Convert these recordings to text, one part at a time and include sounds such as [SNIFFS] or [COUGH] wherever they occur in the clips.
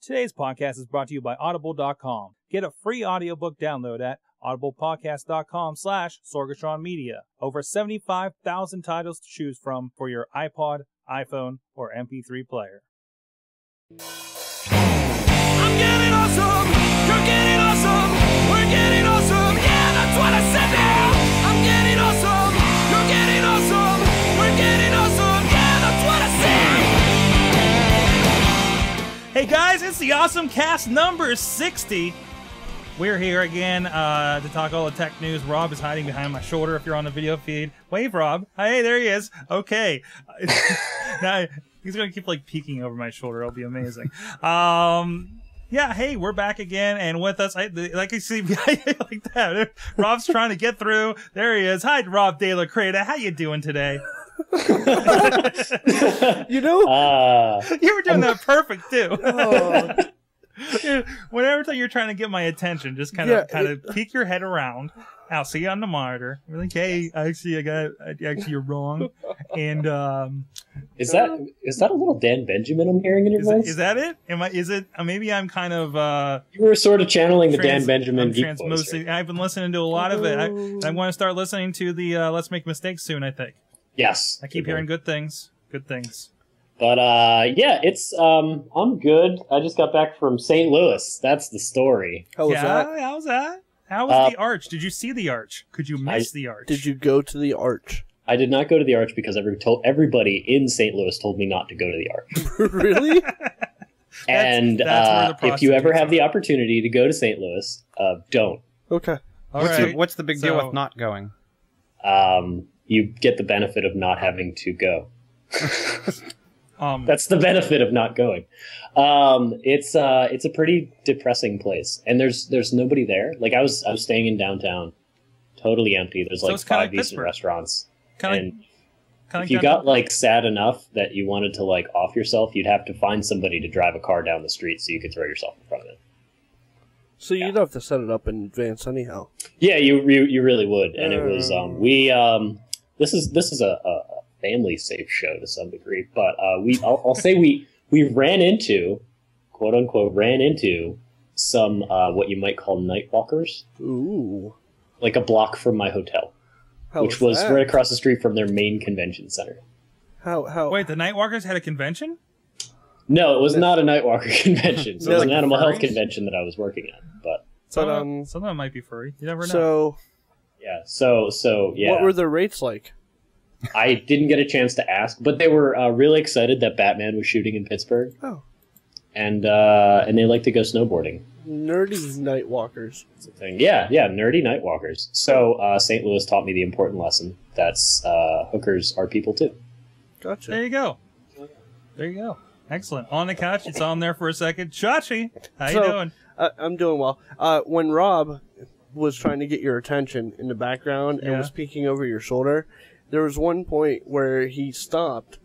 Today's podcast is brought to you by Audible.com. Get a free audiobook download at audiblepodcast.com slash Media. Over 75,000 titles to choose from for your iPod, iPhone, or MP3 player. Hey guys, it's the Awesome Cast number 60. We're here again uh, to talk all the tech news. Rob is hiding behind my shoulder if you're on the video feed. Wave, Rob. Hey, there he is. Okay. [LAUGHS] now, he's going to keep like peeking over my shoulder. It'll be amazing. Um, yeah, hey, we're back again, and with us, I, like I see, [LAUGHS] like that. Rob's trying to get through. There he is. Hi, Rob De La Cretaz. How you doing today? [LAUGHS] You know, Uh, You were doing that perfect too. oh, Dude, [LAUGHS] Whenever time you're trying to get my attention, just kind of Yeah, kind of peek your head around. I'll see you on the monitor. We're like, hey, actually, I got actually you're wrong. And um, is that is that a little Dan Benjamin I'm hearing in your is, voice? is that it? Am I? Is it? Uh, maybe I'm kind of uh, you were sort of channeling the Dan Benjamin I'm voice. right? I've been listening to a lot of it. I, I'm going to start listening to the uh, Let's Make Mistakes soon. I think Yes, I keep hearing good things. Good things. But uh, yeah, it's um, I'm good. I just got back from St. Louis. That's the story. how was yeah, that? how's that? How was Uh, the arch? Did you see the arch? Could you miss the arch? Did you go to the arch? I did not go to the Arch because every told everybody in St. Louis told me not to go to the Arch. [LAUGHS] really? [LAUGHS] and that's uh, if you ever prostitutes have the opportunity to go to St. Louis, uh, don't. Okay. All what's, right. the, what's the big deal with not going? Um, you get the benefit of not having to go. [LAUGHS] um, That's the benefit of not going. Um, it's uh, it's a pretty depressing place, and there's there's nobody there. Like I was I was staying in downtown, totally empty. There's So like it's five like decent Pittsburgh. restaurants, kind of and kind if you got like sad enough that you wanted to like off yourself, you'd have to find somebody to drive a car down the street so you could throw yourself in front of it. So you'd have to set it up in advance anyhow. Yeah, you you, you really would, and it was um, we um, this is this is a, a a family safe show to some degree, but uh, we I'll, I'll say we we ran into quote unquote ran into some uh, what you might call night walkers, Ooh. like a block from my hotel, How which was that? right across the street from their main convention center. How how Wait, the Nightwalkers had a convention? No, it was not a Nightwalker [LAUGHS] convention. So it was No, an animal health convention that I was working at. But Some, But, um, some of them might be furry. You never know. so yeah, so so yeah, what were the rates like? I didn't get a chance to ask, but they were uh, really excited that Batman was shooting in Pittsburgh. Oh. and uh, and they like to go snowboarding. Nerdy night walkers. A thing. Yeah, yeah, nerdy night walkers. So uh, St. Louis taught me the important lesson that's uh, hookers are people too. Gotcha. There you go. There you go. Excellent. On the couch, it's on there for a second. Chachi, how So- you doing? Uh, I'm doing well. Uh, when Rob was trying to get your attention in the background and Yeah. was peeking over your shoulder, there was one point where he stopped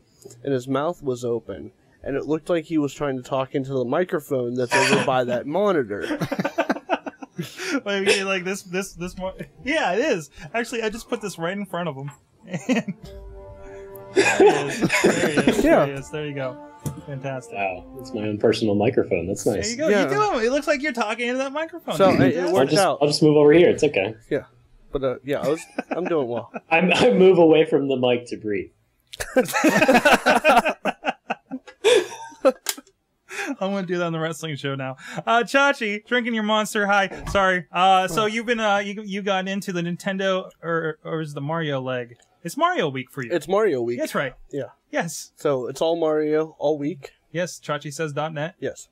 and his mouth was open. And it looked like he was trying to talk into the microphone that's over by [LAUGHS] that monitor. [LAUGHS] Maybe like this, this, this. More... Yeah, it is. Actually, I just put this right in front of him. [LAUGHS] there he is. There he is. Yeah. There he is. There you go. Fantastic. Wow, it's my own personal microphone. That's nice. There you go. Yeah. You do. It looks like you're talking into that microphone. So, it- it fantastic. I'll just, out. I'll just move over here. It's okay. Yeah. But uh, yeah, I was, I'm doing well. [LAUGHS] I, I move away from the mic to breathe. [LAUGHS] I'm gonna do that on the wrestling show now. Uh, Chachi, drinking your monster. Hi, sorry. Uh, so you've been uh, you you got into the Nintendo or or is the Mario leg? It's Mario week for you. It's Mario week. That's right. Yeah. Yes. So it's all Mario all week. Yes. Chachi says .net. Yes.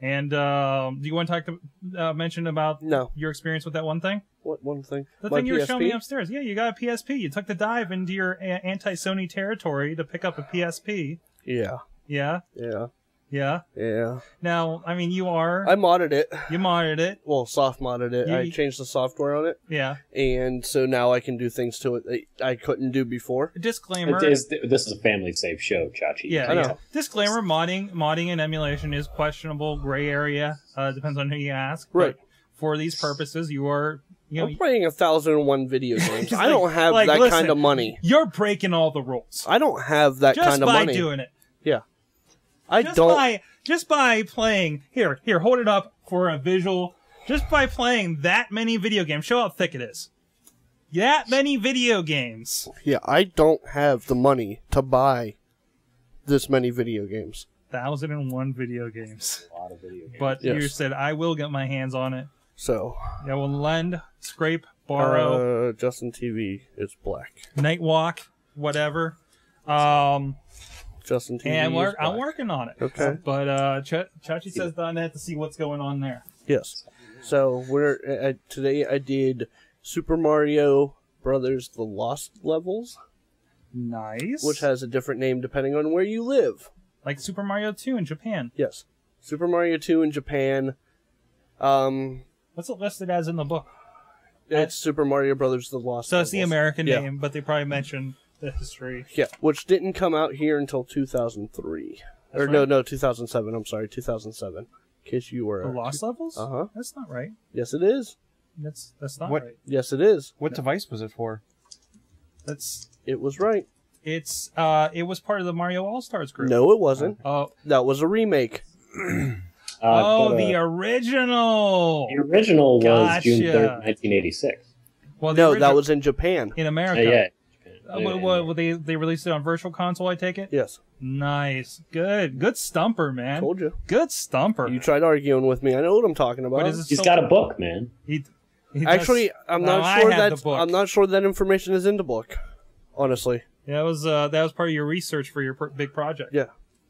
And um, do you want to talk to uh, mention about No. your experience with that one thing? What one thing? The My thing you were showing me upstairs. Yeah, you got a PSP. You took the dive into your anti-Sony territory to pick up a PSP. Yeah. Yeah. Yeah. Yeah. Yeah. Now, I mean, you are I modded it. you modded it. Well, soft modded it. You- I changed the software on it, Yeah. and so now I can do things to it that I couldn't do before. Disclaimer. It is, this is a family safe show, Chachi. Yeah, I know. yeah. Disclaimer: modding, modding, and emulation is questionable, gray area. Uh, depends on who you ask. But Right. For these purposes, you are, you know, I'm playing a thousand and one video [LAUGHS] games. Just I don't have like, that listen, kind of money. you're breaking all the rules I don't have that just kind of money. Just by doing it. Yeah. I just don't. by just by playing here here hold it up for a visual just by playing that many video games show how thick it is that many video games Yeah, I don't have the money to buy this many video games. thousand and one video games A lot of video games. but Yes. you said i will get my hands on it So, i will lend scrape borrow uh, Justin TV is black. night walk whatever um Justin TV. and i'm working on it Okay. but uh Ch- chachi says that i have to see what's going on there Yes. So we're uh, today. I did Super Mario Brothers: The Lost Levels, nice which has a different name depending on where you live. like super mario 2 in japan Yes. Super Mario 2 in Japan. Um, what's it listed as in the book it's Super Mario Brothers: The Lost. So it's the American Yeah. name, but they probably mentioned the history. Yeah, which didn't come out here until 2003. or That's no, right. no, 2007. I'm sorry, 2007. In case you were The Lost Levels? Uh-huh. That's not right. Yes, it is. That's that's not What- right. Yes, it is. What device was it for? That's It was right. it's uh it was part of the Mario All Stars group. No, it wasn't. Oh, That was a remake. [CLEARS THROAT] Uh, oh, but, uh, the original. the original was June Gotcha. 3rd, 1986. Well, the No, original- that was in Japan. in Uh, America. yeah. Uh, what, what, what, they they released it on Virtual Console. I take it. Yes, Nice, good, good stumper, man. told you. Good stumper. You tried arguing with me. I know what I'm talking about. What is this He's so- got a book, man. He, he does- Actually, I'm No, not I sure that. I'm not sure that information is in the book. Honestly, that was uh that was part of your research for your pr- big project. yeah.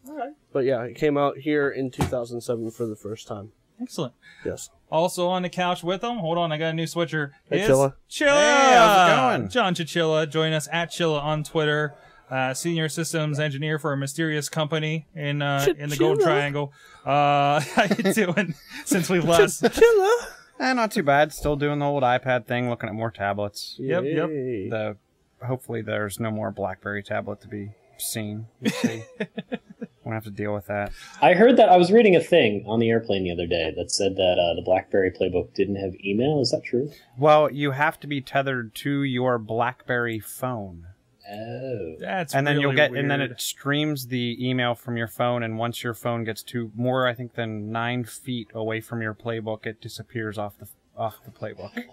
All right. But yeah, it came out here in 2007 for the first time. Excellent. Yes. Also on the couch with them. Hold on, I got a new switcher. Hey, is Chilla. Chilla. Hey, how's it going? John Chichilla. Join us at Chilla on Twitter. Uh, senior systems engineer for a mysterious company in uh, in the Golden Triangle. Uh, [LAUGHS] how you doing [LAUGHS] since we last? Chilla. Eh, not too bad. Still doing the old iPad thing, looking at more tablets. Yep, yep. The hopefully there's no more BlackBerry tablet to be seen. [LAUGHS] We'll see. Won't have to deal with that. I heard that I was reading a thing on the airplane the other day that said that uh, the BlackBerry Playbook didn't have email. Is that true? Well, you have to be tethered to your BlackBerry phone, Oh. That's and then you'll really get, and then it streams the email from your phone. And once your phone gets to more, I think, than nine feet away from your playbook, it disappears off the off the playbook.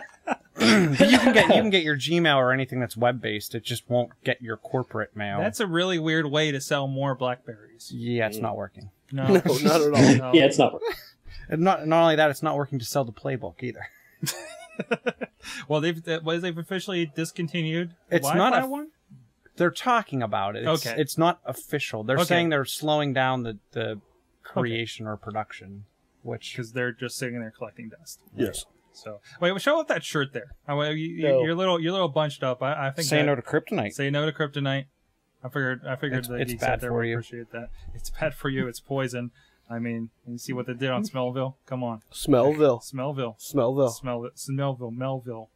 [LAUGHS] [LAUGHS] [CLEARS THROAT] But you can get you can get your [LAUGHS] Gmail or anything that's web based. It just won't get your corporate mail. That's a really weird way to sell more Blackberries. yeah, it's not working. No, No, not at all. No. [LAUGHS] Yeah, it's not. [LAUGHS] And not not only that, it's not working to sell the playbook either. Well, they've uh, what is they've officially discontinued. the It's not Wi-Fi a- one. They're talking about it. It's, Okay. it's not official. They're Okay. saying they're slowing down the the creation or production, which because they're just sitting there collecting dust. Yes. So wait, show off that shirt there. Well, you, you, No. You're a little, you're a little bunched up. I, I think say that- no to kryptonite. say no to kryptonite. I figured, I figured It's- the it's bad out there for would you. appreciate that. It's bad for you. It's poison. I mean, you see what they did on Smellville. Come on, Smellville. Smellville, Smellville. Smellville, Smellville, Melville.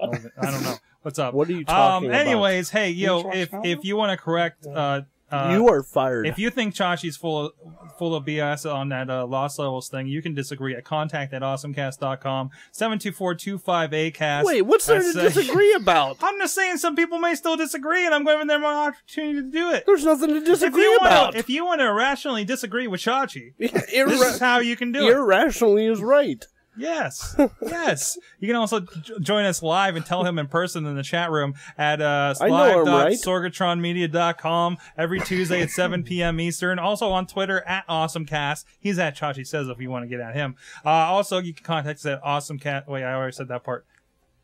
Melville. I don't know. What's up? What are you talking um, about? anyways, hey, yo, if if you want to correct, uh, uh, you are fired. If you think Chachi's full of, full of BS on that uh, Lost Levels thing, you can disagree at contact at awesomecast.com, 724-25-ACAST. Wait, what's there to disagree about? [LAUGHS] I'm just saying some people may still disagree, and I'm giving them an opportunity to do it. There's nothing to disagree you, about. wanna, if you want to irrationally disagree with Chachi, [LAUGHS] this is how you can do it. irrationally is right. Yes, yes. You can also join us live and tell him in person in the chat room at uh, I know I'm right. live.sorgatronmedia.com every Tuesday at 7 [LAUGHS] p.m. Eastern. Also on Twitter at AwesomeCast. He's at Chachi Says if you want to get at him. Uh, also, you can contact us at AwesomeCast. Wait, I already said that part.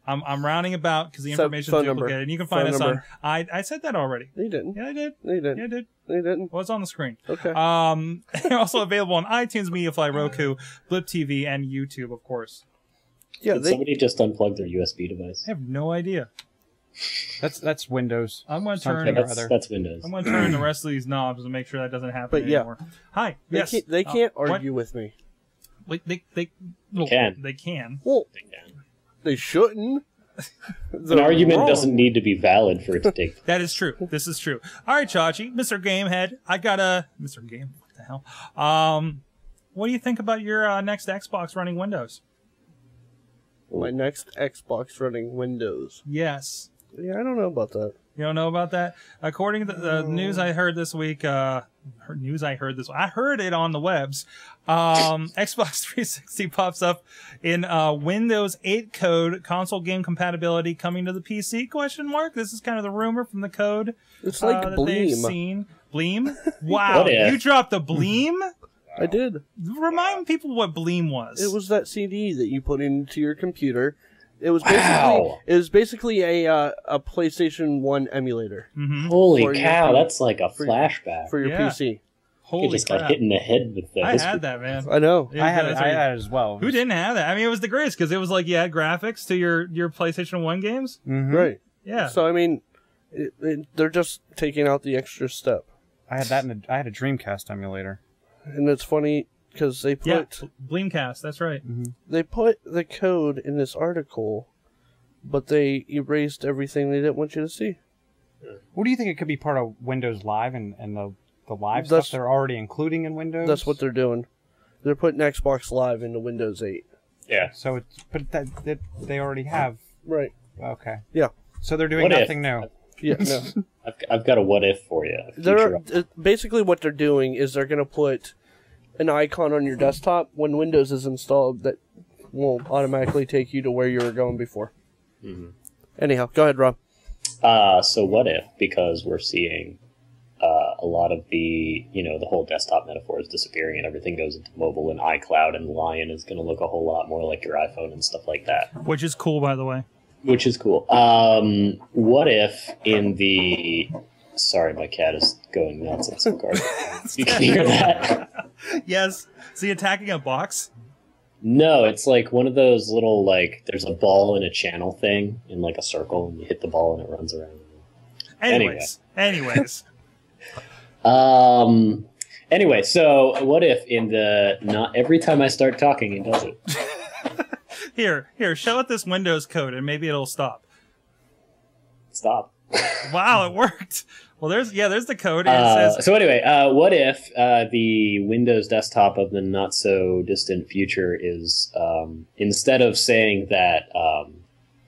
I'm, I'm rounding about because the information is number. duplicated. And you can find Phone us number. on. I, I said that already. They didn't. Yeah, I did. They didn't. Yeah, I did. They didn't. Well, it's on the screen. Okay. Um, [LAUGHS] also available on iTunes, MediaFly, Roku, Blip TV, and YouTube, of course. yeah, Did they. somebody just unplug their USB device? I have no idea. that's that's Windows. I'm going to turn. Yeah, or that's, other. that's Windows. I'm going to turn the rest of these knobs and make sure that doesn't happen But yeah. anymore. Hi. They yes. can't, they Uh, can't what? argue with me. Wait, they they well, Can. They can. Well, Yeah. they shouldn't. [LAUGHS] An argument wrong. doesn't need to be valid for it to take. [LAUGHS] That is true. This is true. All right, Chachi, Mr. Gamehead. I got a Mr. Game. What the hell? Um, what do you think about your uh, next Xbox running Windows? My next Xbox running Windows. Yes. Yeah, I don't know about that. You don't know about that? According to the news I heard this week, uh, news I heard this, I heard it on the webs. Um, [LAUGHS] Xbox 360 pops up in uh, Windows 8 code, console game compatibility coming to the PC? Question mark. This is kind of the rumor from the code. It's like uh, that they've Bleem. seen. Bleem? [LAUGHS] Wow, What if? you dropped the Bleem? I did. Remind people what Bleem was. It was that CD that you put into your computer. It was basically Wow. it was basically a uh, a PlayStation One emulator hmm Holy For your- cow, that's like a for- flashback. for your Yeah. PC. you Holy just crap. got hit in the head with the I history. had that, man. I know. Yeah, I had it. I had it as well. Who didn't have that? I mean, it was the greatest because it was like you had graphics to your your PlayStation One games. hmm Right. Yeah, So I mean, it, it, they're just taking out the extra step, I had that. In a, I had a Dreamcast emulator. and it's funny because they put yeah. Bleemcast. That's right. they put the code in this article, but they erased everything they didn't want you to see. What do you think it could be part of Windows Live and, and the the live That's- stuff they're already including in Windows? That's what they're doing. They're putting Xbox Live into Windows 8. Yeah. So it's but that, that they already have. Right. Okay. Yeah. So they're doing What if? nothing new. Yeah. No. [LAUGHS] I've, I've got a what if for you. a they're uh, basically what they're doing is they're going to put an icon on your desktop when Windows is installed that will automatically take you to where you were going before. Mhm. Anyhow, go ahead, Rob. Uh, so what if, because we're seeing uh, a lot of the, you know, the whole desktop metaphor is disappearing and everything goes into mobile and iCloud and Lion is going to look a whole lot more like your iPhone and stuff like that, Which is cool, by the way. which is cool. Um, what if in the, sorry, my cat is going nuts at some card. you can hear that. [LAUGHS] yes. Is he attacking a box? No, it's like one of those little like there's a ball in a channel thing in like a circle and you hit the ball and it runs around. Anyways. Anyways. [LAUGHS] Um. Anyway, so what if in the not every time I start talking, he does it? [LAUGHS] here, here. Show it this Windows code, and maybe it'll stop. Stop. Wow, it worked. Well, there's yeah, there's the code. It Uh, says so anyway, uh, what if uh, the Windows desktop of the not so distant future is um, instead of saying that um,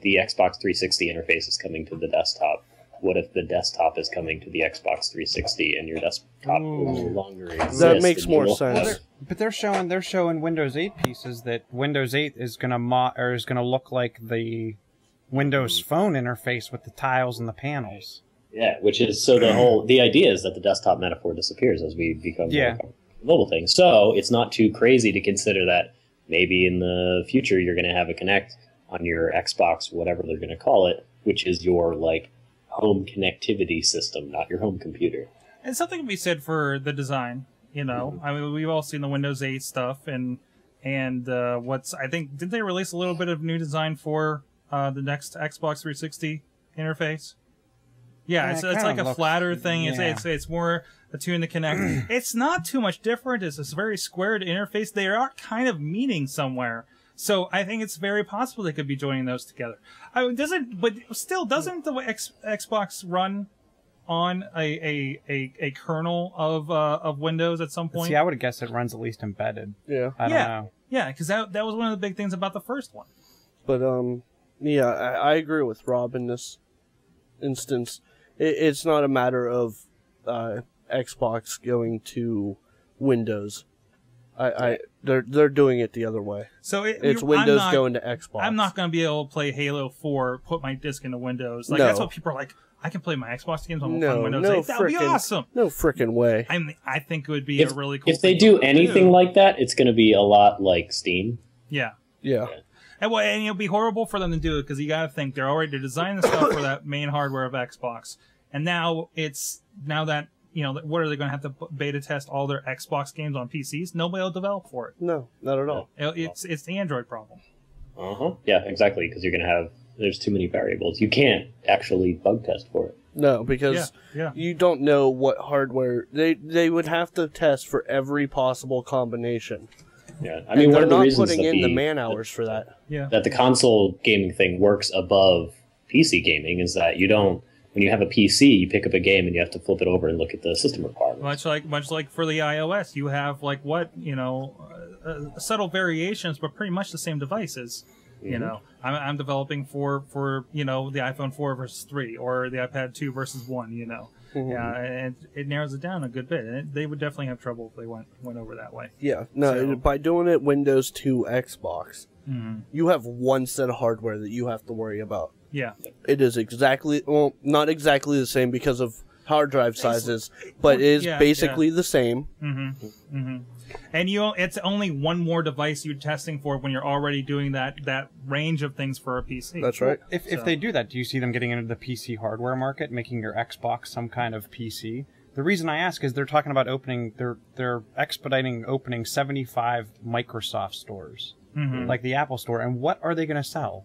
the Xbox 360 interface is coming to the desktop, what if the desktop is coming to the Xbox 360 and your desktop will no Ooh. longer exist? That makes and you more will sense. But they're showing they're showing Windows 8 pieces that Windows 8 is gonna mo- or is gonna look like the Windows Phone interface with the tiles and the panels. Yeah, which is so the whole the idea is that the desktop metaphor disappears as we become Yeah. more mobile things. So it's not too crazy to consider that maybe in the future you're going to have a Connect on your Xbox, whatever they're going to call it, which is your like home connectivity system, not your home computer. and something to be said for the design. You know, Mm-hmm. I mean, we've all seen the Windows 8 stuff, and and uh, what's I think did they release a little bit of new design for uh, the next Xbox 360 interface? Yeah, Yeah, it's, it it's kinda like a flatter thing. It's, yeah. it's it's more attuned to Kinect. [CLEARS THROAT] it's not too much different. It's a very squared interface. They are kind of meeting somewhere. So I think it's very possible they could be joining those together. I mean, doesn't, but still, doesn't the X, Xbox run on a, a, a, a kernel of uh, of Windows at some point? See, I would guess it runs at least embedded. Yeah. I don't Yeah. know. Yeah, because that that was one of the big things about the first one. But um, yeah, I, I agree with Rob in this instance. It, it's not a matter of uh, Xbox going to Windows. I, I they're they're doing it the other way. So it, It's Windows not, going to Xbox. I'm not going to be able to play Halo 4, put my disc into Windows. Like No. that's what people are like. I can play my Xbox games on, No, on Windows no 8. That would be awesome. No freaking way. I I think it would be If, a really cool. if they thing do to anything like that, it's going to be a lot like Steam. yeah. Yeah. And, well, and it'll be horrible for them to do it because you got to think they're already designing the stuff for that main hardware of Xbox, and now it's now that you know what are they going to have to beta test all their Xbox games on PCs? Nobody will develop for it. No, not at all. It- It's it's the Android problem. Uh huh. Yeah, exactly. Because you're going to have there's too many variables. You can't actually bug test for it. No, because Yeah, yeah. you don't know what hardware they they would have to test for every possible combination. Yeah, I And mean, one they're of the not reasons putting that in the the man hours for that. Yeah. that the console gaming thing works above PC gaming is that you don't when you have a PC, you pick up a game and you have to flip it over and look at the system requirements. Much like much like for the iOS, you have like what you know, uh, uh, subtle variations, but pretty much the same devices. You know, I'm, I'm developing for for you know the iPhone 4 versus 3 or the iPad 2 versus 1. You know, yeah, and it narrows it down a good bit. And it, they would definitely have trouble if they went went over that way. Yeah, no, So- by doing it Windows to Xbox, Mm-hmm. you have one set of hardware that you have to worry about. Yeah, It is exactly well, not exactly the same because of hard drive sizes, but it is yeah, basically the same. and you it's only one more device you're testing for when you're already doing that that range of things for a PC. That's right. If, if So- they do that, do you see them getting into the PC hardware market, making your Xbox some kind of PC? The reason I ask is they're talking about opening, they're they're expediting opening 75 Microsoft stores, Mm-hmm. like the Apple Store, and what are they going to sell?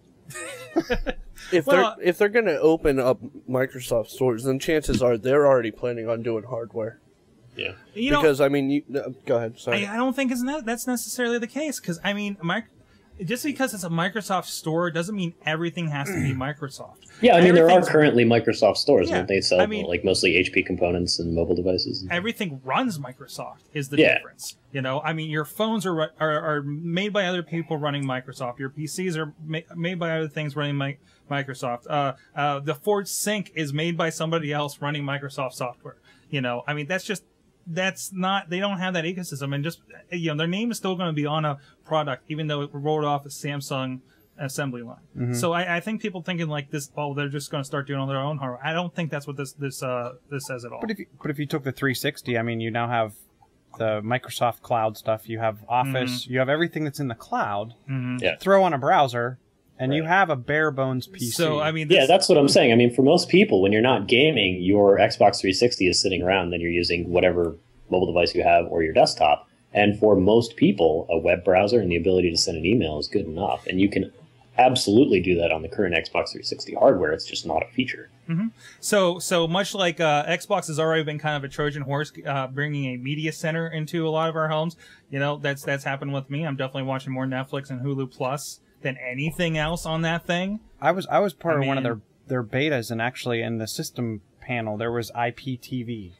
If Well- they're if they're uh, going to open up Microsoft stores, then chances are they're already planning on doing hardware. Yeah. You know, because I mean, you, no, go ahead. Sorry. I, I don't think it's not, that's necessarily the case because I mean, mic- just because it's a Microsoft store doesn't mean everything has to be Microsoft. Yeah, I mean there are currently Microsoft stores, Yeah, don't they sell I mean- like mostly HP components and mobile devices? everything runs Microsoft is the Yeah. difference. You know, I mean, your phones are, are are made by other people running Microsoft. Your PCs are ma- made by other things running mi- Microsoft. Uh, uh, the Ford Sync is made by somebody else running Microsoft software. You know, I mean, that's just that's not they don't have that ecosystem, and just you know, their name is still going to be on a product, even though it rolled off a Samsung assembly line. So I, I think people thinking like this, oh, they're just going to start doing all their own hardware. I don't think that's what this this uh this says at all. But if you, but if you took the 360, I mean, you now have the Microsoft Cloud stuff. You have Office. Mm-hmm. You have everything that's in the cloud. Yeah. Throw on a browser, and you have a bare bones PC. So I mean, Yeah, that's what I'm saying. I mean, for most people, when you're not gaming, your Xbox 360 is sitting around, then you're using whatever mobile device you have or your desktop. And for most people, a web browser and the ability to send an email is good enough. And you can absolutely do that on the current Xbox 360 hardware. It's just not a feature. So, so much like uh, Xbox has already been kind of a Trojan horse, uh, bringing a media center into a lot of our homes. You know, that's that's happened with me. I'm definitely watching more Netflix and Hulu Plus than anything else on that thing. I was I was part I of one of their their betas, and actually in the system panel there was IPTV.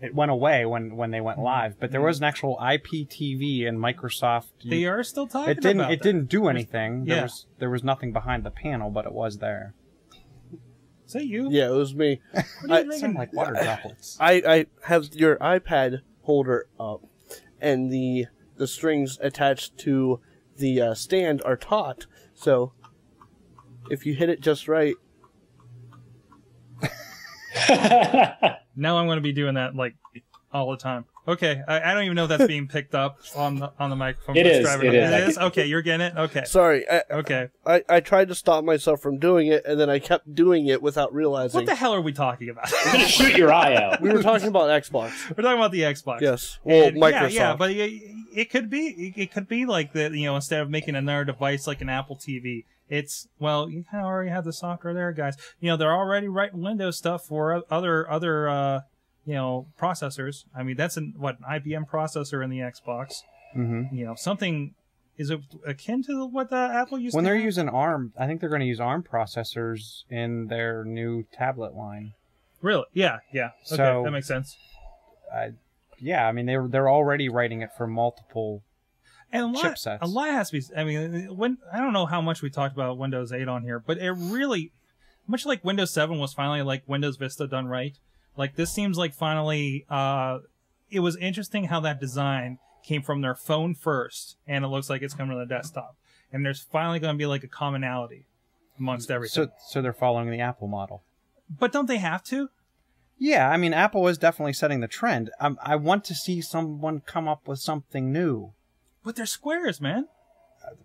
It went away when when they went live, but there was an actual IPTV in Microsoft. They are still talking it didn't about it that. didn't do anything. There Yeah. was there was nothing behind the panel, but it was there. Is that you? yeah, it was me. [LAUGHS] What are you I- like water [LAUGHS] droplets. I, I have your iPad holder up, and the the strings attached to the uh, stand are taut. So if you hit it just right, [LAUGHS] Now I'm going to be doing that like all the time. Okay, I, I don't even know if that's being picked up on the on the microphone. It Let's is, drive it up. is. I It is. Okay, you're getting it. Okay, sorry, I, okay. I I tried to stop myself from doing it, and then I kept doing it without realizing. What the hell are we talking about? I'm going to shoot your eye out. we were talking about Xbox. We're talking about the Xbox. Yes, well, And, Microsoft. Yeah, yeah, but it, it could be it, it could be like that. You know, instead of making another device like an Apple TV, it's well, you kind of already have the software there, guys. You know, they're already writing Windows stuff for other other uh, you know processors. I mean, that's an what an IBM processor in the Xbox. hmm You know, something is it akin to what the Apple used When they're have? using ARM, I think they're going to use ARM processors in their new tablet line. really, yeah, yeah. Okay, So- that makes sense. I, yeah, I mean they're they're already writing it for multiple. And a lot, chipsets. a lot has to be. I mean, when I don't know how much we talked about Windows 8 on here, but it really, much like Windows 7 was finally like Windows Vista done right. Like this seems like finally, uh, it was interesting how that design came from their phone first, and it looks like it's coming to the desktop. And there's finally going to be like a commonality amongst everything. So so they're following the Apple model. but don't they have to? Yeah, I mean Apple is definitely setting the trend. Um, I want to see someone come up with something new. But they're squares, man.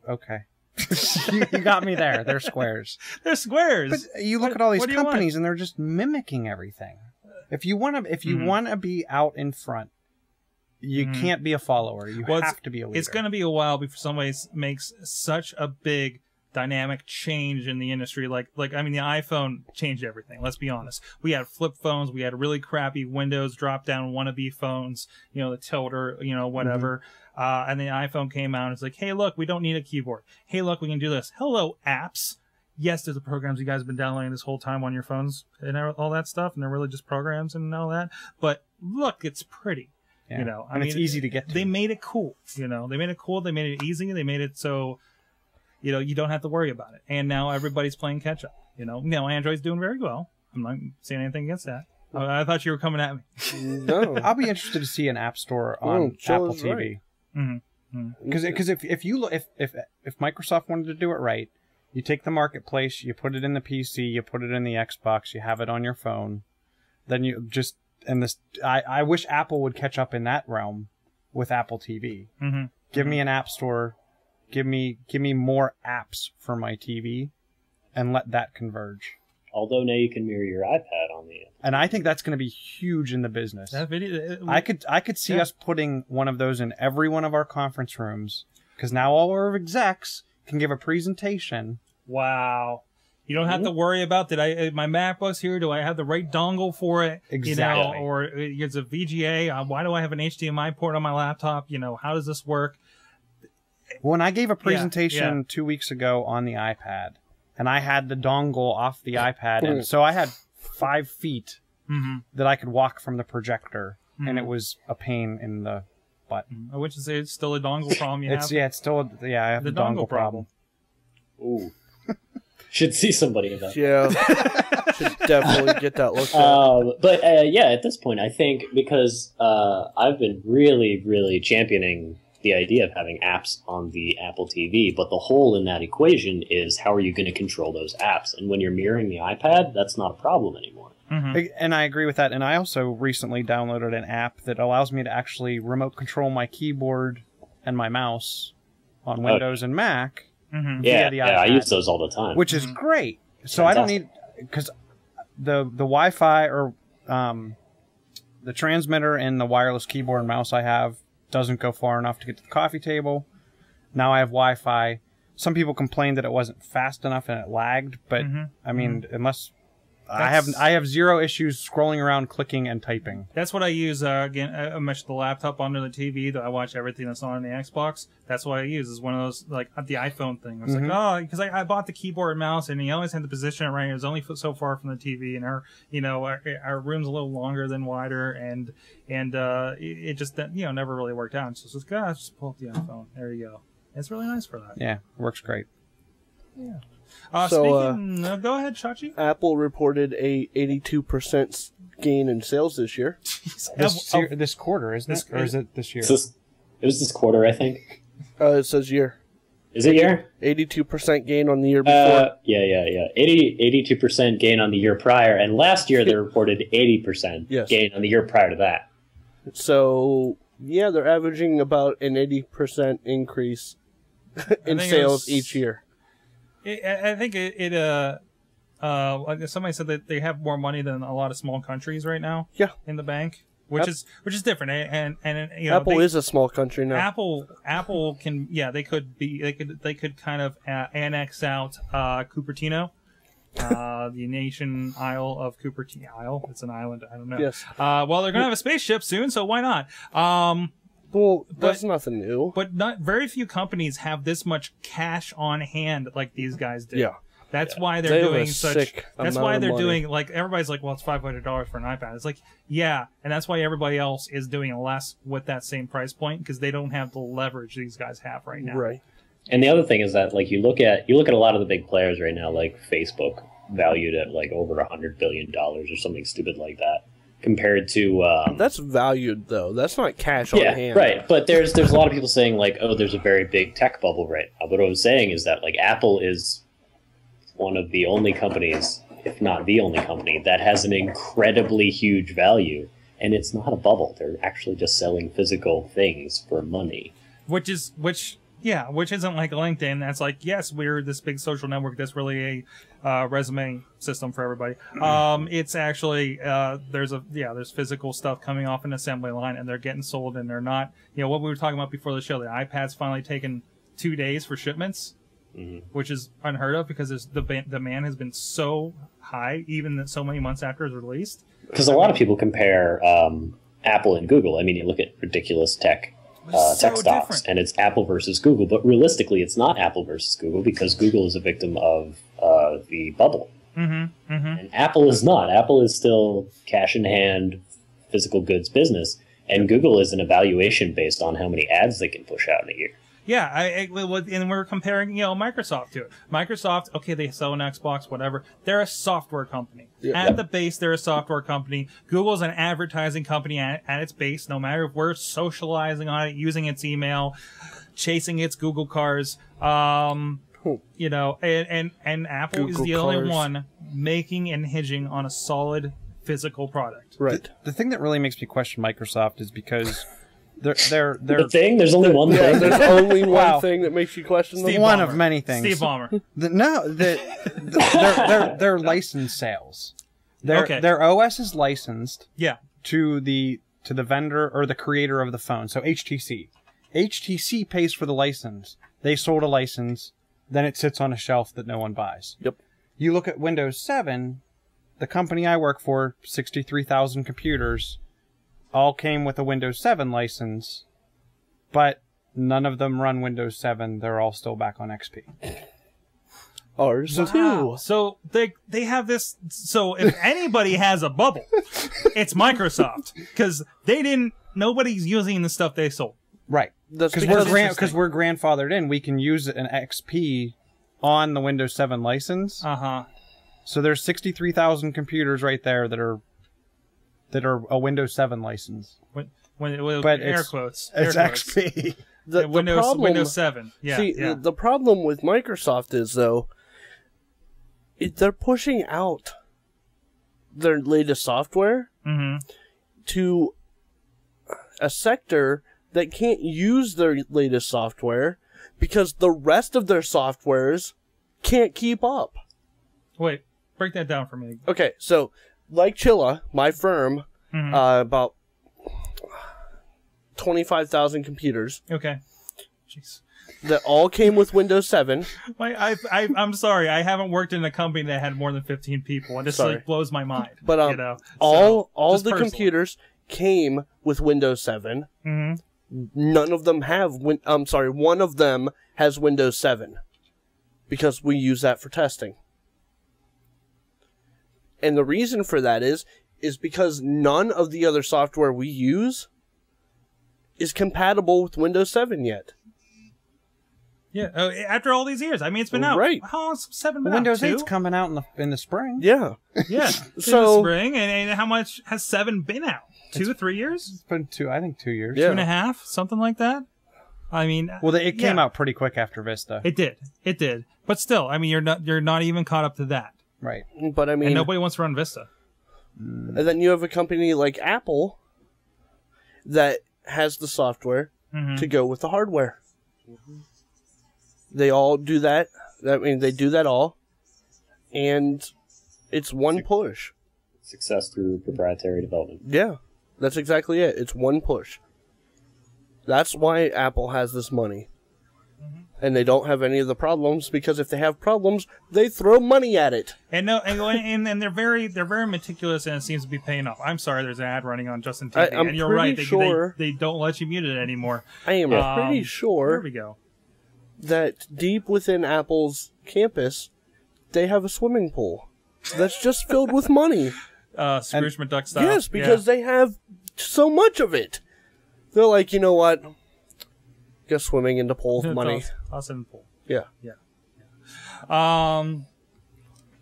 Okay. [LAUGHS] you, you got me there. They're squares. [LAUGHS] They're squares. But you look What- at all these what do you want? companies and they're just mimicking everything. If you want to if you Mhm. want to be out in front, you Mhm. can't be a follower. You Well, have to be a leader. it's going to be a while before somebody makes such a big dynamic change in the industry like like i mean the iphone changed everything let's be honest we had flip phones we had really crappy windows drop down wannabe phones you know the tilter you know whatever uh, and the iphone came out and it's like hey look we don't need a keyboard hey look we can do this hello apps yes there's the programs you guys have been downloading this whole time on your phones and all that stuff and they're really just programs and all that but look it's pretty Yeah. you know i and mean it's easy to get to. they made it cool you know they made it cool they made it easy they made it so you know, you don't have to worry about it. And now everybody's playing catch up. You know, now Android's doing very well. I'm not saying anything against that. I I thought you were coming at me. No. [LAUGHS] I'll be interested to see an app store on Oh, Apple is TV. right. Mm-hmm. Because because if if you look if if if Microsoft wanted to do it right, you take the marketplace, you put it in the PC, you put it in the Xbox, you have it on your phone, then you just and this I I wish Apple would catch up in that realm with Apple TV. Mm-hmm. Give me an app store, give me give me more apps for my TV, and let that converge. Although now you can mirror your iPad on the. end. And I think that's going to be huge in the business. That video. it- I could I could see Yeah. us putting one of those in every one of our conference rooms because now all our execs can give a presentation. Wow. You don't have to worry about did I uh, my MacBook's here? Do I have the right dongle for it? You Exactly. know, or it's a VGA. Uh, why do I have an HDMI port on my laptop? You know, how does this work? When I gave a presentation yeah. two weeks ago on the iPad, and I had the dongle off the iPad, and so I had five feet Mm-hmm. that I could walk from the projector, and it was a pain in the butt. Which is it's still a dongle [LAUGHS] problem you It's have. yeah, it's still a, yeah, I have The the, dongle, dongle problem. problem. Ooh. [LAUGHS] Should see somebody about. Yeah. [LAUGHS] Should definitely get that looked at. Um, but uh, yeah, at this point, I think because uh, I've been really, really championing the idea of having apps on the Apple TV, but the hole in that equation is how are you going to control those apps? And when you're mirroring the iPad, that's not a problem anymore. Mhm. And I agree with that. And I also recently downloaded an app that allows me to actually remote control my keyboard and my mouse on Windows and Mac, Mhm. Yeah, the yeah, I use those all the time. which is great. So I don't need because the the Wi-Fi or um, the transmitter and the wireless keyboard and mouse I have doesn't go far enough to get to the coffee table. Now I have Wi-Fi. Some people complained that it wasn't fast enough and it lagged, but I mean, unless I have I have zero issues scrolling around, clicking, and typing. That's what I use. Uh, again, I I mesh the laptop onto the TV. That I watch everything that's on the Xbox. That's what I use. Is one of those like the iPhone thing. It's like oh, because I, I bought the keyboard and mouse, and you always had to position it right. It was only so far from the TV, and our you know our, our room's a little longer than wider, and and uh, it, it just you know never really worked out. So it's just gosh, just pull up the iPhone. There you go. It's really nice for that. Yeah, works great. Uh, So, uh, speaking, uh, go ahead, Chachi. Apple reported a 82% gain in sales this year. [LAUGHS] This Uh, ser- this quarter, isn't this- it, or is it this year? This, it was this quarter, I think. Uh, it says year. Is it year? 82% gain on the year before. Uh, yeah, yeah, yeah. 80, 82% gain on the year prior, and last year they [LAUGHS] reported 80% Yes. gain on the year prior to that. So, yeah, they're averaging about an 80% increase [LAUGHS] in sales was- each year. It, I I think it, it uh uh somebody said that they have more money than a lot of small countries right now. Yeah. in the bank, which App- is which is different. And and, and you know, Apple they- is a small country now. Apple Apple can yeah they could be they could they could kind of uh, annex out uh Cupertino. uh, [LAUGHS] the nation isle of Cupertino. Isle? It's an island. I don't know. Yes. Uh, well, they're gonna have a spaceship soon, so why not? Um, Well, that's nothing new. but not very few companies have this much cash on hand like these guys do. Yeah. That's why they're They doing such. sick That's why they're money. doing like everybody's like, well, it's five hundred dollars for an iPad. It's like, yeah, and that's why everybody else is doing less with that same price point because they don't have the leverage these guys have right now. Right. And the other thing is that like you look at you look at a lot of the big players right now, like Facebook, valued at like over a hundred billion dollars or something stupid like that, compared to um, That's valued, though. That's not cash on hand. right. But there's there's a lot of people saying like, oh, there's a very big tech bubble right now. But what I'm saying is that like Apple is one of the only companies, if not the only company, that has an incredibly huge value, and it's not a bubble. They're actually just selling physical things for money. Which is which. Yeah, which isn't like LinkedIn. That's like, yes, we're this big social network that's really a uh, resume system for everybody. Um, it's actually uh, there's a yeah, there's physical stuff coming off an assembly line, and they're getting sold, and they're not. You know what we were talking about before the show. The iPad's finally taken two days for shipments, which is unheard of because the demand has been so high, even that so many months after it's released. Because a lot of people compare um, Apple and Google. I mean, you look at ridiculous tech uh, so tech stocks, different. and it's Apple versus Google. But realistically, it's not Apple versus Google because Google is a victim of uh, the bubble, Mm-hmm. Mm-hmm. and Apple is not. Apple is still cash in hand, physical goods business, and Google is an evaluation based on how many ads they can push out in a year. Yeah, I, I well, and we're comparing, you know, Microsoft to it. Microsoft, okay, they sell an Xbox, whatever. They're a software company. Yeah. At the base, they're a software company. Google's an advertising company at, at its base. No matter if we're socializing on it, using its email, chasing its Google cars, um, you know, and and, and Apple is Google the only one making and hinging on a solid physical product. Right. The thing that really makes me question Microsoft is because they're they're they're The thing, there's only one Yeah, thing. there's only one Wow. thing that makes you question them. Steve one Ballmer. of many things. Steve Ballmer. The, no, the, the, their, their, their license sales. Their, Okay. their OS is licensed Yeah. to the to the vendor or the creator of the phone. So HTC. HTC pays for the license. They sold a license, then it sits on a shelf that no one buys. Yep. You look at Windows 7, the company I work for, 63,000 computers, all came with a Windows 7 license, but none of them run Windows 7. They're all still back on XP. [SNIFFS] Ours Wow. too. So they they have this. So if [LAUGHS] anybody has a bubble, it's Microsoft because they didn't. Nobody's using the stuff they sold. Right. That's Because because we're gran- interesting. cause we're grandfathered in, we can use an XP on the Windows 7 license. Uh huh. So there's 63,000 computers right there that are that are a Windows 7 license. When, when, when But air it's- quotes. It's quotes. XP. [LAUGHS] the, Yeah, the Windows problem, Windows Seven. Yeah. see, yeah. the, the problem with Microsoft is though, it, they're pushing out their latest software mm-hmm. to a sector that can't use their latest software because the rest of their softwares can't keep up. Wait, break that down for me. Okay, so like Chilla, my firm, Mhm. uh, about twenty-five thousand computers Okay. Jeez. that all came with Windows Seven. [LAUGHS] My, I, I, I'm sorry. I haven't worked in a company that had more than 15 people. It just Sorry. like blows my mind. But um, you know, all all the personally. computers came with Windows Seven. Mhm. None of them have. Win- I'm sorry, one of them has Windows Seven because we use that for testing. And the reason for that is is because none of the other software we use is compatible with Windows 7 yet. Yeah. Uh, after all these years, I mean, it's been out. Right. How long's seven been Windows out? 8's coming out in the in the spring. Yeah. Yeah. [LAUGHS] In So- the spring, and, and how much has seven been out? Two, three years, It's been two, I think, two years. Yeah. two and a half, something like that. I mean, Well, it came yeah, out pretty quick after Vista. It did. It did. But still, I mean, you're not you're not even caught up to that, right. But I mean, and nobody wants to run Vista. and then you have a company like Apple that has the software Mhm. to go with the hardware. They all do that. I mean, they do that all, and it's one push. Success through proprietary development. Yeah, that's exactly it. It's one push. That's why Apple has this money. And they don't have any of the problems because if they have problems, they throw money at it. And no, and, and and they're very they're very meticulous, and it seems to be paying off. I'm sorry, there's an ad running on Justin TV, I- I'm and you're right. They, sure- they, they don't let you mute it anymore. I am Um, pretty There sure we go. that deep within Apple's campus, they have a swimming pool that's just filled with money. [LAUGHS] Uh, Scrooge McDuck style. Yes, because they have so much of it. They're like, you know what? Go swimming into pool of money. Toss, toss it in pool. Yeah. Um,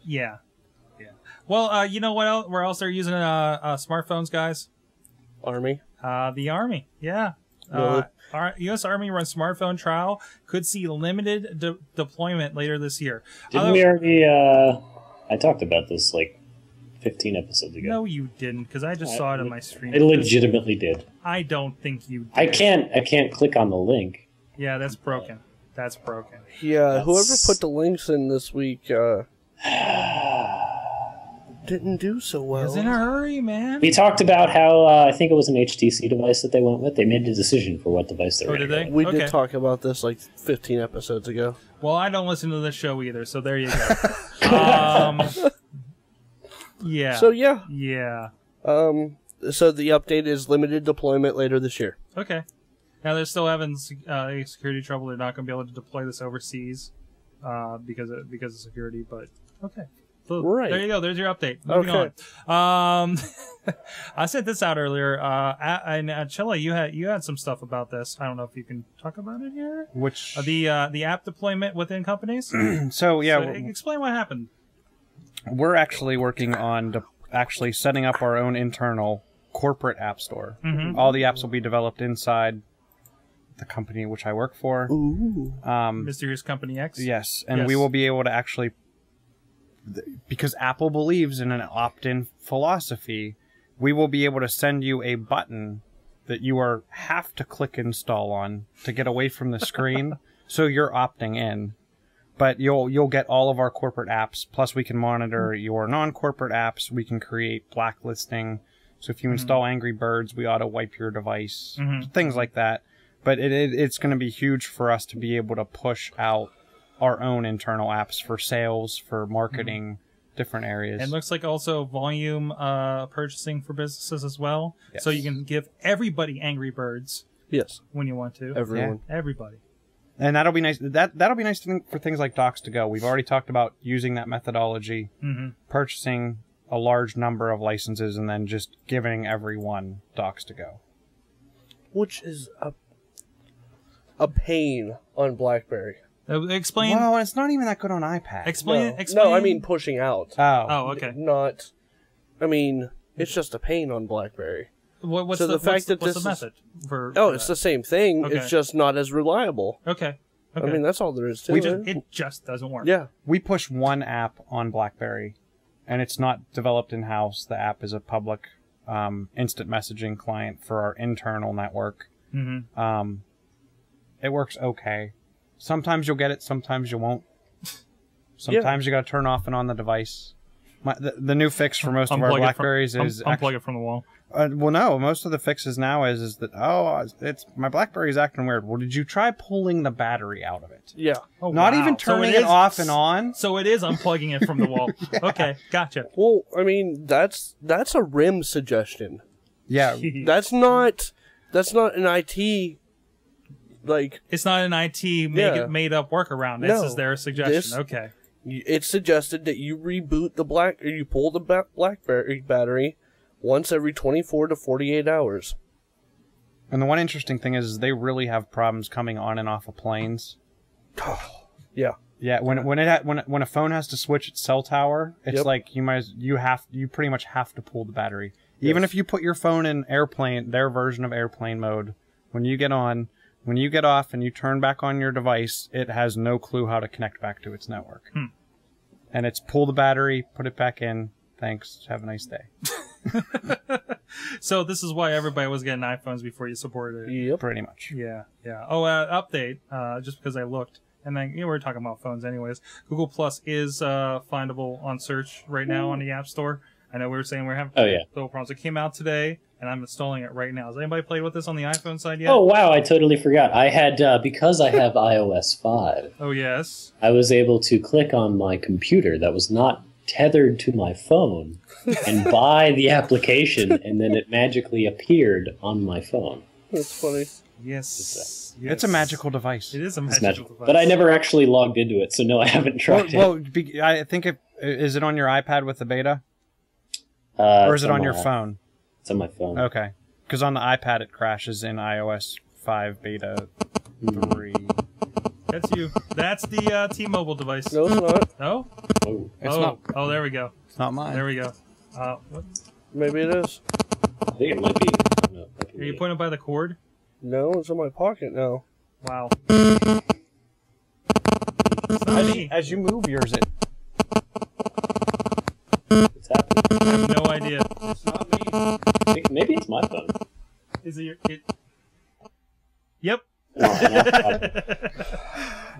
yeah, yeah. Well, uh, you know what else? Where else they're using uh, uh smartphones, guys? Army. Uh, the Army. Yeah. Really? Uh, our U.S. Army run smartphone trial could see limited de- deployment later this year. Didn't Although- we already? Uh, I talked about this like 15 episodes ago. No, you didn't, because I just saw it on my stream. I legitimately did. I don't think you. Did. I can't. I can't click on the link. Yeah, that's broken. That's broken. Yeah, whoever put the links in this week uh, [SIGHS] didn't do so I well. was in a hurry, man. We talked about how uh, I think it was an HTC device that they went with. They made a decision for what device they were. Oh, did gonna they? we Okay. did talk about this like 15 episodes ago. Well, I don't listen to this show either, so there you go. [LAUGHS] um, [LAUGHS] yeah. So yeah, yeah. um, so the update is limited deployment later this year. Okay. Now they're still having uh, security trouble. They're not going to be able to deploy this overseas uh, because of, because of security. But okay. So Right. There you go. There's your update. Moving Okay. on. Um, [LAUGHS] I sent this out earlier. Uh, a- and uh, Chilla, you had you had some stuff about this. I don't know if you can talk about it here. Which Uh, the uh, the app deployment within companies. [CLEARS THROAT] so yeah, So, we're- explain what happened. We're actually working on de- actually setting up our own internal corporate app store. Mhm. All the apps will be developed inside the company which I work for. Ooh. Um, Mysterious Company X. Yes, and Yes. we will be able to actually, because Apple believes in an opt-in philosophy, we will be able to send you a button that you are have to click install on to get away from the screen, [LAUGHS] so you're opting in. But you'll you'll get all of our corporate apps. Plus, we can monitor your non-corporate apps. We can create blacklisting. So if you install Angry Birds, we ought to wipe your device. Mhm. Things like that. But it, it it's going to be huge for us to be able to push out our own internal apps for sales, for marketing, different areas. It looks like also volume uh, purchasing for businesses as well. So you can give everybody Angry Birds Yes, when you want to. everyone. Everybody. And that'll be nice. That that'll be nice to, for things like Docs to go. We've already talked about using that methodology, hmm purchasing a large number of licenses, and then just giving everyone Docs to go. Which is a a pain on BlackBerry. Uh, explain. Well, it's not even that good on iPad. explain. no. Explain. no, I mean pushing out. oh, Oh, okay. Not. I mean, it's just a pain on BlackBerry. What, what's So the, the fact what's, that what's this the is- method for? Oh, for it's that? the same thing. Okay. It's just not as reliable. okay. Okay. I mean, that's all there is to We it. just- it just doesn't work. yeah. we push one app on BlackBerry, and it's not developed in house. The app is a public um, instant messaging client for our internal network. hmm Um, it works okay. Sometimes you'll get it, sometimes you won't. [LAUGHS] Sometimes you got to turn off and on the device. My, the, the new fix for most of our Unplug it from- Blackberries is unplug actu- it from the wall. Uh, well, no. Most of the fixes now is is that oh, it's my BlackBerry's acting weird. Well, did you try pulling the battery out of it? Yeah. Oh, Not wow. even So turning is- it off and on. So it is unplugging it from the wall. [LAUGHS] [LAUGHS] Okay, gotcha. Well, I mean, that's that's a RIM suggestion. Yeah, [LAUGHS] That's not that's not an IT like It's not an IT make Yeah. it made up workaround. This No. is their suggestion. This- okay. it's suggested that you reboot the black or you pull the ba- BlackBerry battery once every 24 to 48 hours. And the one interesting thing is, is they really have problems coming on and off of planes. [SIGHS] Yeah. Yeah, when when it ha- when when a phone has to switch its cell tower, it's Yep. like you might as- you have you pretty much have to pull the battery. Even if you put your phone in airplane, their version of airplane mode, when you get on, when you get off and you turn back on your device, it has no clue how to connect back to its network. Hmm. And it's pull the battery, put it back in. Thanks. Have a nice day. [LAUGHS] [LAUGHS] So this is why everybody was getting iPhones before you supported it. Yep. Pretty much. Yeah, yeah. Oh, uh, update. Uh, just because I looked, and then you know, we are talking about phones, anyways. Google Plus is uh, findable on search right now on the App Store. I know we were saying we're having Oh, yeah. little problems. It came out today, and I'm installing it right now. Has anybody played with this on the iPhone side yet? Oh wow, I totally forgot. I had uh, because I have [LAUGHS] iOS five. Oh, yes. I was able to click on my computer that was not tethered to my phone and [LAUGHS] buy the application, and then it magically appeared on my phone. That's funny. Yes. It's a magical device. It is a magical, magical, device. but I never actually logged into it, so no, I haven't tried well it. be, I think if is it on your iPad with the beta, Uh, or is it's it on your my- phone? It's on my phone. Okay, because on the iPad it crashes in iOS five beta three. That's you. That's the uh, T-Mobile device. No, it's not. No? Oh, It's oh, not. oh, there we go. It's not mine. There we go. Uh, what? Maybe it is. I think it might be. No, it be Are you me. pointing by the cord? No, it's in my pocket now. Wow. It's not as, me. as you move yours, it What's happening? I have no idea. I think maybe it's my phone. Is it your? It... Yep. No, no,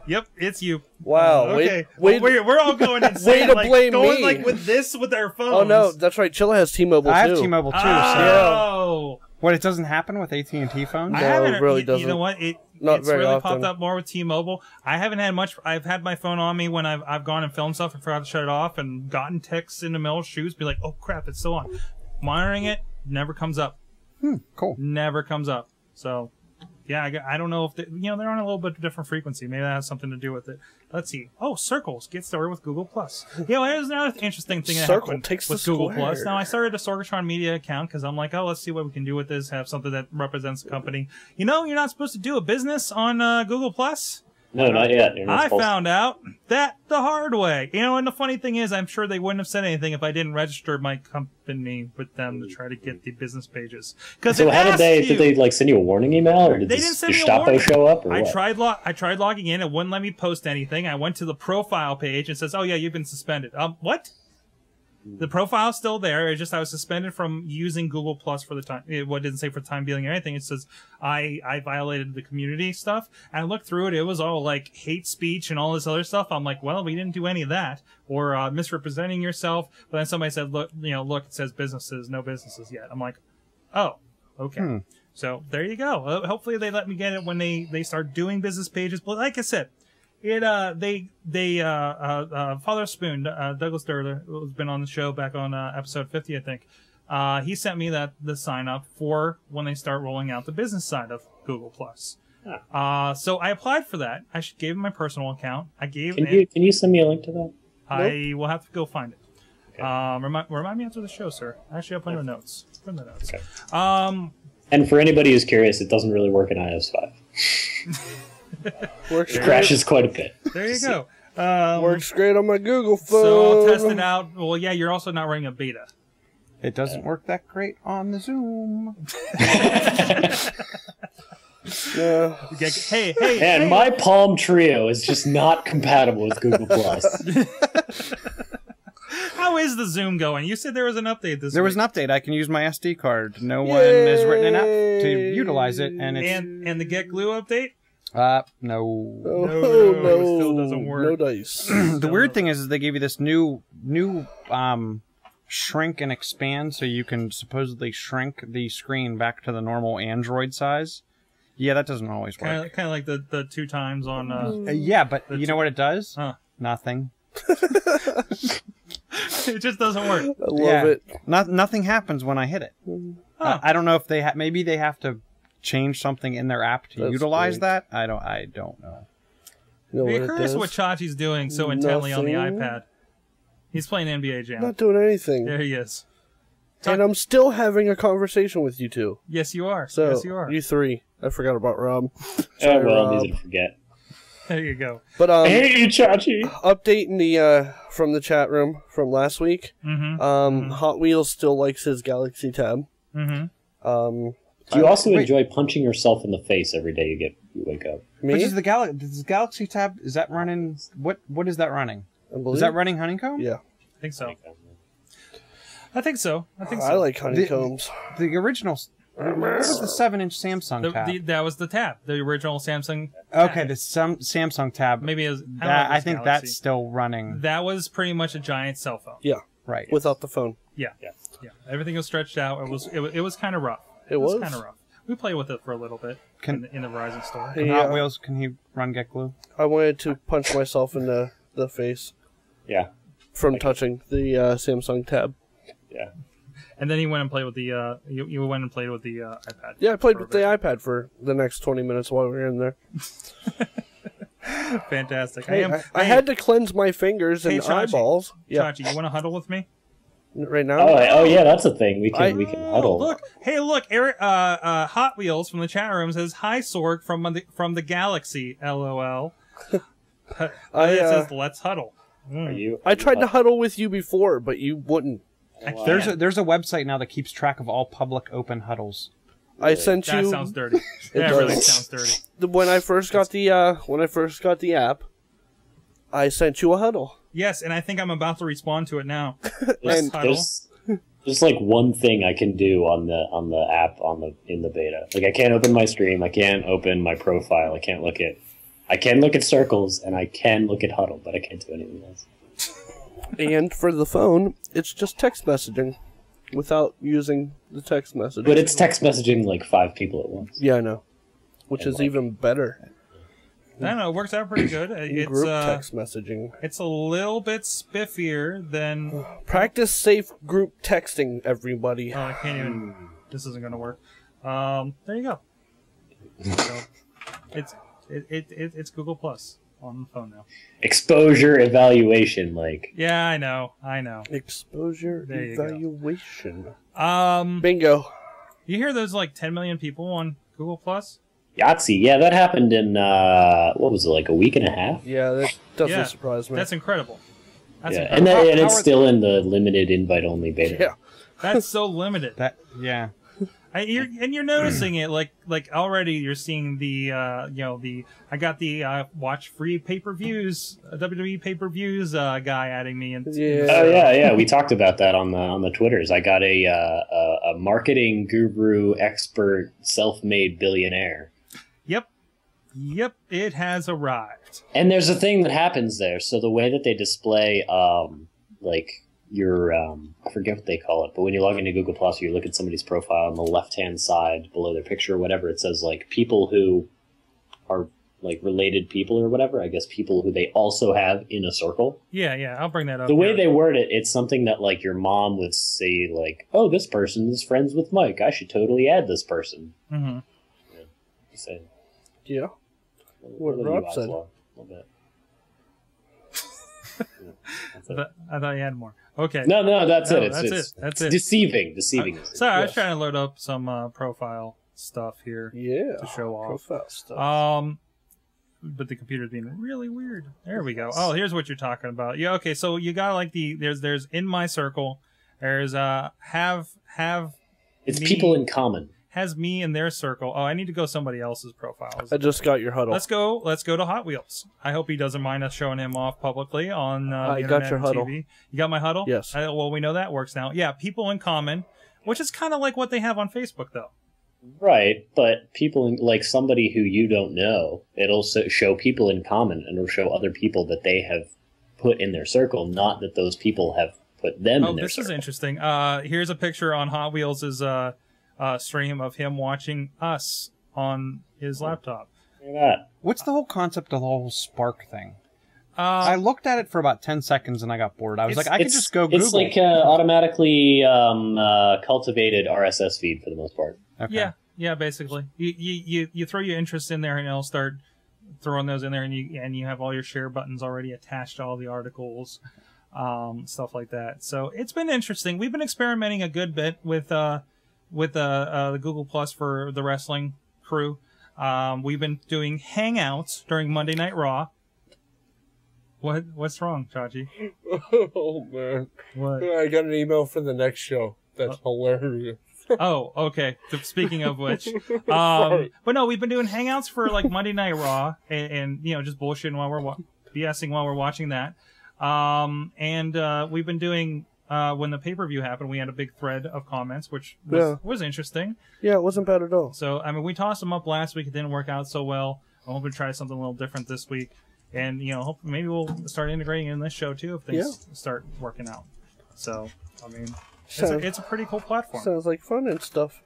Yep, it's you. Wow. Uh, okay. Wait, Well, we're, we're all going [LAUGHS] insane. way to like, blame going me. like with this with our phones. Oh no, that's right. Chilla has T-Mobile too. I too. have T-Mobile too. Oh. So Oh. what? It doesn't happen with AT and T phones. I No, haven't. it really you, you know doesn't. what? It Not it's very really often. popped up more with T-Mobile. I haven't had much. I've had my phone on me when I've I've gone and filmed stuff and forgot to shut it off and gotten texts in the middle of shoots. Be like, oh crap, it's still on. Monitoring it never comes up. Hmm, cool. Never comes up. So yeah, I, I don't know if they, you know they're on a little bit different frequency. Maybe that has something to do with it. Let's see. Oh, Circles get started with Google Plus. Yeah, well, there's another interesting thing that Circle happened takes the with Google square. Plus. Now I started a Sorgatron Media account because I'm like, oh, let's see what we can do with this. Have something that represents the company. You know, you're not supposed to do a business on uh, Google Plus. No, not yet. I found out that the hard way. You know, and the funny thing is, I'm sure they wouldn't have said anything if I didn't register my company with them to try to get the business pages. Because So how did they did they like send you a warning email or did They this didn't send Gestapo warning. show up or I what? tried lo- I tried logging in. It wouldn't let me post anything. I went to the profile page. and says, "Oh yeah, you've been suspended." Um, what? The mm. profile's still there. It's just I was suspended from using Google Plus for the time. Eh, it what didn't say for time being or anything. It says I I violated the community stuff. And I looked through it. It was all like hate speech and all this other stuff. I'm like, well, we didn't do any of that or uh, misrepresenting yourself. But then somebody said, look, you know, look, it says businesses, no businesses yet. I'm like, oh, okay. Hmm. So there you go. Hopefully they let me get it when they they start doing business pages. But like I said, it uh they they uh uh, uh Father Spoon uh, Douglas Durler who's been on the show back on uh, episode fifty I think. Uh, he sent me that the sign up for when they start rolling out the business side of Google Plus. Uh, so I applied for that. I gave him my personal account. I gave Can you can you send me a link to that? I will have to go find it. Okay. Um, remind, remind me after the show, sir. Actually, I'll put in the notes. Put in the notes. Okay. Um, And for anybody who's curious, it doesn't really work in iOS five. [LAUGHS] Works It great. crashes quite a bit. there you go. Um, Works great on my Google phone. So I'll test it out. Well, yeah, you're also not running a beta. It doesn't work that great on the Xoom. [LAUGHS] [LAUGHS] Yeah. Hey, hey, And hey. my Palm Treo is just not compatible with Google Plus. [LAUGHS] how is the Xoom going? You said there was an update this There was an update. I can use my SD card. No one has written an app to utilize it, and it's and and the GetGlue update. Uh no. Oh, No, no, [LAUGHS] no, it still doesn't work. No dice. [CLEARS THROAT] the weird thing is, is they give you this new new um shrink and expand, so you can supposedly shrink the screen back to the normal Android size. Yeah, that doesn't always Kind work. of, kind of like the, the two times on. Uh, Uh, yeah, but you know what it does? Huh. Nothing. [LAUGHS] [LAUGHS] it just doesn't work. I love yeah. it. Not nothing happens when I hit it. Huh. I, I don't know if they ha- maybe they have to change something in their app to That's utilize great. that. I don't. I don't know. You know Are what you it curious what Chachi's doing so intently on the iPad? He's playing NBA Jam. Not doing anything. There he is. and I'm still having a conversation with you two. Yes, you are. So yes, you are. You three. I forgot about Rob. [LAUGHS] oh well, Rob. easy to forget. There you go. But um, Hey, Chachi. update in the uh from the chat room from last week. Mm-hmm. Um, Hot Wheels still likes his Galaxy Tab. Mm-hmm. Um, Do you also wait. enjoy punching yourself in the face every day you get you wake up? me, Which is the Gal- this Galaxy Tab? Is that running? What What is that running? Is that running Honeycomb? Yeah, I think so. I think so. I think so. I like honeycombs. The original. This What was the seven-inch Samsung The, tab? the, that was the tab, the original Samsung. okay, the Sam- Samsung tab. Maybe it was, I, don't know That, if I think Galaxy. that's still running. that was pretty much a giant cell phone. yeah, Right. without the phone. Yeah, yeah, yeah. Everything was stretched out. It was it, was- it was kind of rough. It was? kind of rough. We played with it for a little bit Can- in, the, in the Verizon store. Can Yeah. Hot Wheels, can he run GetGlue? I wanted to punch myself in the the face Yeah, from touching the uh, Samsung Tab. yeah. And then he went and played with the. Uh, you, you went and played with the uh, iPad. Yeah, I played with the iPad for the next twenty minutes while we were in there. [LAUGHS] Fantastic. Hey, I am. I, I had to cleanse my fingers Hey, and Chachi. eyeballs. Yeah, Chachi, you want to huddle with me? Right now. Oh, oh yeah, that's a thing. We can I- we can huddle. Look, hey, look, Eric, uh, uh, Hot Wheels from the chat room says, "Hi, Sorg from the from the Galaxy." LOL. [LAUGHS] I, it uh, says, "Let's huddle." Are you? I tried to huddle with you before, but you wouldn't. Wow. There's a, there's a website now that keeps track of all public open huddles. I sent That you sounds dirty. It [LAUGHS] [LAUGHS] that really sounds dirty. when I first got the uh, when I first got the app. I sent you a huddle. Yes, and I think I'm about to respond to it now. [LAUGHS] There's, and- there's there's like one thing I can do on the on the app on the in the beta. Like I can't open my stream, I can't open my profile, I can't look at I can look at circles and I can look at huddle, but I can't do anything else. And for the phone, it's just text messaging without using the text message. But it's text messaging like five people at once. yeah, I know. Which And is like- even better. I don't know. It works out pretty good. [CLEARS THROAT] It's Group uh, text messaging. it's a little bit spiffier than. [SIGHS] Practice safe group texting, everybody. Oh, I can't even. [SIGHS] This isn't gonna work. Um, there you go. So it's it, it, it it's Google Plus on the phone now. Exposure evaluation, like Yeah, I know, I know. Exposure There evaluation. Um, Bingo. you hear those like 10 million people on Google Plus? Yahtzee. Yeah, that happened in uh, what was it, like a week and a half? Yeah, that doesn't Yeah, surprise me. That's incredible. That's yeah, incredible. and, that, and it's still in the limited invite only beta. yeah. [LAUGHS] That's so limited. That yeah. I, you're, and you're noticing it like like already you're seeing the uh you know the I got the uh watch free pay per views WWE pay per views uh guy adding me and Yeah. Oh yeah, yeah. We talked about that on the on the twitters. I got a uh, a, a marketing guru, expert, self-made billionaire. Yep yep it has arrived And there's a thing that happens there. So the way that they display, um, like your, um, I forget what they call it, but when you log into Google Plus, you look at somebody's profile on the left hand side below their picture or whatever. It says like people who are like related people or whatever. I guess people who they also have in a circle. yeah yeah I'll bring that up The way here. they word it, it's something that like your mom would say, like, "Oh, this person is friends with Mike. I should totally add this person." Mm-hmm. So, Yeah. What a little Rob UI said. flaw, a little bit. [LAUGHS] Yeah, that's it. I thought you had more okay No, no, that's No, it. It's, that's it's, it. That's it. deceiving. Deceiving. Uh, is it. sorry I was trying to load up some uh profile stuff here Yeah. to show off Profile stuff. Um, but the computer's being really weird. There we go. Oh, here's what you're talking about. Yeah, okay. So you got like the there's there's in my circle. There's uh have have It's me- people in common. Has me in their circle. Oh, I need to go somebody else's profile. I just got your huddle. Let's go. Let's go to Hot Wheels. I hope he doesn't mind us showing him off publicly on uh, I got your huddle. TV. You got my huddle. Yes. Uh, well, we know that works now. Yeah, people in common, which is kind of like what they have on Facebook, though. Right, but people in, like somebody who you don't know, it'll so- show people in common, and it'll show other people that they have put in their circle, not that those people have put them Oh, in their this is interesting. Uh, here's a picture on Hot Wheels' uh, uh, stream of him watching us on his laptop. Look at that. What's the whole concept of the whole Spark thing? I Uh, looked at it for about ten seconds and I got bored. I was like, I could just go Google. It's like uh, automatically um, uh, cultivated RSS feed for the most part. Okay. yeah, yeah, basically, you, you you you throw your interest in there, and it'll start throwing those in there, and you and you have all your share buttons already attached to all the articles, um, stuff like that. So it's been interesting. We've been experimenting a good bit with uh with uh, uh the Google Plus for the wrestling crew. Um, we've been doing hangouts during Monday Night Raw. What what's wrong, Chachi? [LAUGHS] oh man, What? I got an email for the next show. That's Uh, hilarious. Oh, okay. Speaking of which, [LAUGHS] um, but no, we've been doing hangouts for like Monday Night Raw, and, and you know just bullshitting while we're wa- BSing while we're watching that. Um, and uh, we've been doing uh, when the pay per view happened, we had a big thread of comments, which was, Yeah. was interesting. Yeah, it wasn't bad at all. So I mean, we tossed them up last week; it didn't work out so well. I'm hoping to try something a little different this week, and you know, hope maybe we'll start integrating in this show too if things start working out. So I mean, it's a, it's a pretty cool platform. sounds like fun and stuff.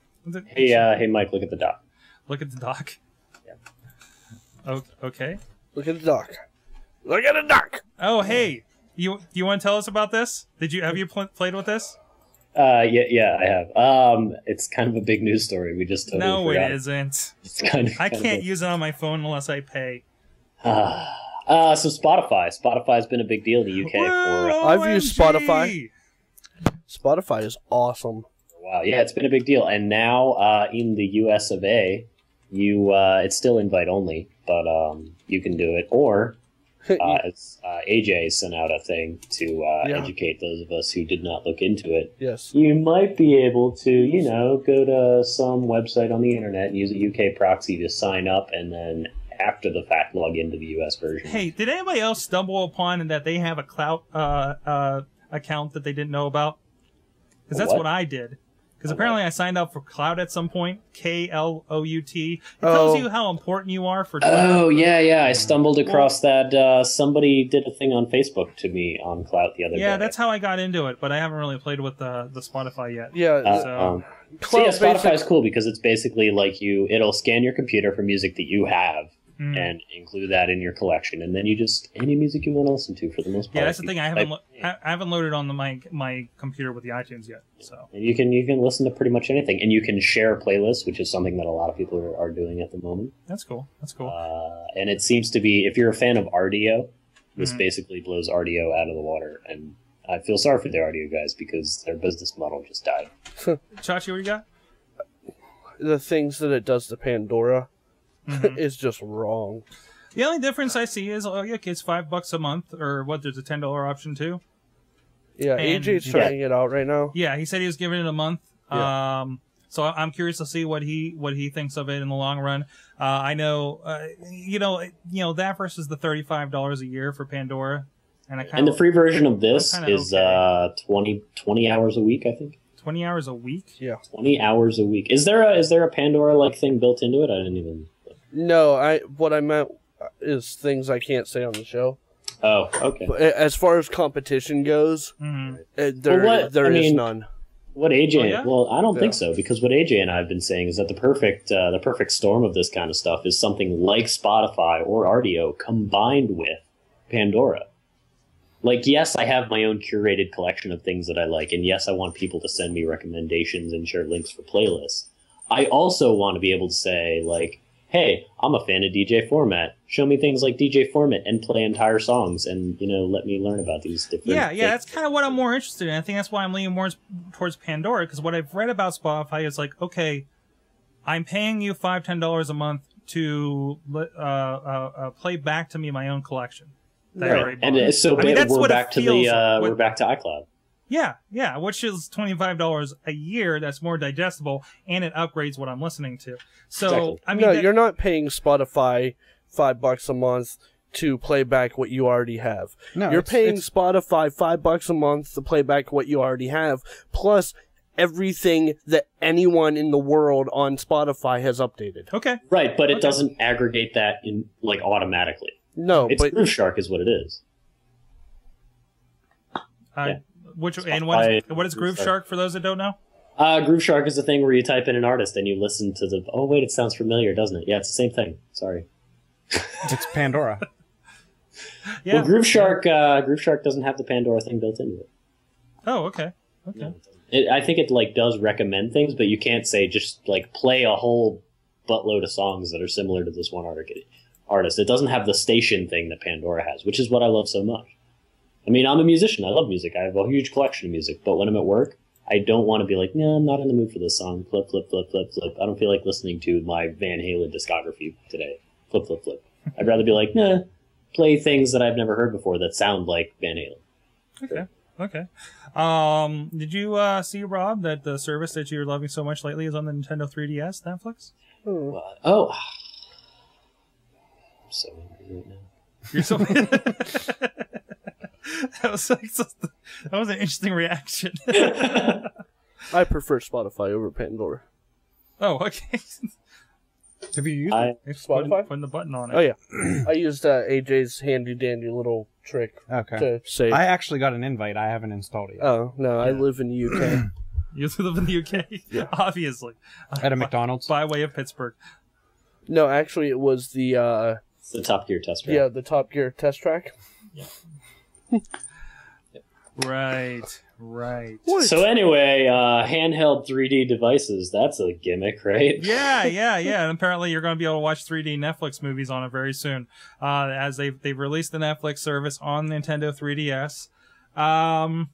Hey, uh, hey, Mike, look at the doc. Look at the doc. Yeah. okay. Look at the doc. Look at the doc. Oh, hey. You you want to tell us about this? Did you have you pl- played with this? Uh, yeah, yeah, I have. Um, it's kind of a big news story. We just totally no, forgot. it isn't. It's kind of. I kind can't a- use it on my phone unless I pay. Ah. [SIGHS] Uh, so Spotify. Spotify's been a big deal in the UK for I've used Spotify. Spotify is awesome. Wow. Yeah, it's been a big deal. And now uh, in the US of A, you uh, it's still invite only, but um, you can do it. Or [LAUGHS] uh, it's uh, AJ sent out a thing to uh, Yeah. educate those of us who did not look into it. yes. You might be able to, you know, go to some website on the internet and use a UK proxy to sign up, and then after the fact log into the US version. Hey, did anybody else stumble upon that they have a Klout uh, uh, account that they didn't know about? Because that's what? what I did. Because apparently I signed up for Klout at some point. K L O U T. It tells Oh. you how important you are for Twitter. Oh yeah, yeah. I stumbled across that. Uh, somebody did a thing on Facebook to me on Klout the other day. yeah, that's how I got into it. But I haven't really played with the the Spotify yet. Yeah. Uh, So- um, so yeah, Spotify basic- is cool because it's basically like you. It'll scan your computer for music that you have, Mm. and include that in your collection, and then you just any music you want to listen to for the most part. Yeah, that's the thing. I haven't lo- I, I haven't loaded on the my my computer with the iTunes yet. So And you can you can listen to pretty much anything, and you can share playlists, which is something that a lot of people are, are doing at the moment. that's cool. That's cool. Uh, and it seems to be if you're a fan of Rdio, this Mhm. basically blows Rdio out of the water. And I feel sorry for the Rdio guys because their business model just died. Chachi, what you got? The things that it does to Pandora [LAUGHS] Mhm. is just wrong. the only difference I see is, oh, yeah, it's five bucks a month, or what? There's a ten dollar option too. Yeah, And- AJ's trying it out right now. Yeah, he said he was giving it a month. Yeah. Um, so I- I'm curious to see what he what he thinks of it in the long run. Uh, I know, uh, you know, you know that versus the thirty five dollars a year for Pandora, and I kind And the free version of this is okay. uh, 20, 20 hours a week, I think. twenty hours a week. Yeah. Twenty hours a week. Is there a is there a Pandora like thing built into it? I didn't even. No, I what I meant is things I can't say on the show. Oh, okay. But as far as competition goes, hmm uh, there what- there I is mean- none. What AJ? Oh, yeah? Well, I don't think so because what AJ and I have been saying is that the perfect uh, the perfect storm of this kind of stuff is something like Spotify or Rdio combined with Pandora. Like, yes, I have my own curated collection of things that I like, and yes, I want people to send me recommendations and share links for playlists. I also want to be able to say, like, hey, I'm a fan of DJ Format. Show me things like DJ Format and play entire songs, and you know, let me learn about these different. Yeah, yeah, things. that's kind of what I'm more interested in. I think that's why I'm leaning more towards Pandora because what I've read about Spotify is like, okay, I'm paying you five, ten dollars a month to uh, uh, uh, play back to me my own collection. Right. And so I mean, ba- we're back to the uh, like. we're back to iCloud. Yeah, yeah, which is twenty five dollars a year. That's more digestible, and it upgrades what I'm listening to. So Exactly. I mean, no, that- you're not paying Spotify five bucks a month to play back what you already have. No, you're it's- paying it's- Spotify five bucks a month to play back what you already have, plus everything that anyone in the world on Spotify has updated. okay. Right, but it Okay. doesn't aggregate that in like automatically. No, It's but Grooveshark is what it is. Uh, Yeah. Which and what is, what is Grooveshark for those that don't know? Uh, Grooveshark is the thing where you type in an artist and you listen to the. Oh wait, it sounds familiar, doesn't it? Yeah, it's the same thing. Sorry. It's [LAUGHS] Pandora. Yeah. Well, Grooveshark, uh, Grooveshark doesn't have the Pandora thing built into it. Oh, okay. Okay. No, it I think it like does recommend things, but you can't say just like play a whole buttload of songs that are similar to this one artist. It doesn't have the station thing that Pandora has, which is what I love so much. I mean, I'm a musician. I love music. I have a huge collection of music, but when I'm at work, I don't want to be like, no, I'm not in the mood for this song. Flip, flip, flip, flip, flip. I don't feel like listening to my Van Halen discography today. Flip, flip, flip. I'd rather be like, nah, play things that I've never heard before that sound like Van Halen. Okay. Okay. Um, did you uh, see Rob that the service that you're loving so much lately is on the Nintendo 3DS Netflix? Hmm. What? Oh. [SIGHS] I'm so angry right now. You're so [LAUGHS] [LAUGHS] [LAUGHS] that was like so- that was an interesting reaction. [LAUGHS] [LAUGHS] I prefer Spotify over Pandora. oh, okay. Have you used I, it? It's putting, Spotify? putting the button on it. Oh yeah, [CLEARS THROAT] I used uh, AJ's handy dandy little trick Okay. to say. I actually got an invite. I haven't installed it yet. oh no, I live in the UK. [CLEARS THROAT] You live in the UK, obviously. At a McDonald's. By way of Pittsburgh. no, actually, it was the uh, it's the Top Gear test track. yeah the Top Gear test track. [LAUGHS] Right. Right. So anyway, uh, handheld 3D devices, that's a gimmick, right? Yeah, yeah, [LAUGHS] yeah. And apparently, you're going to be able to watch 3D Netflix movies on it very soon, uh, as they've they've released the Netflix service on Nintendo 3DS, um,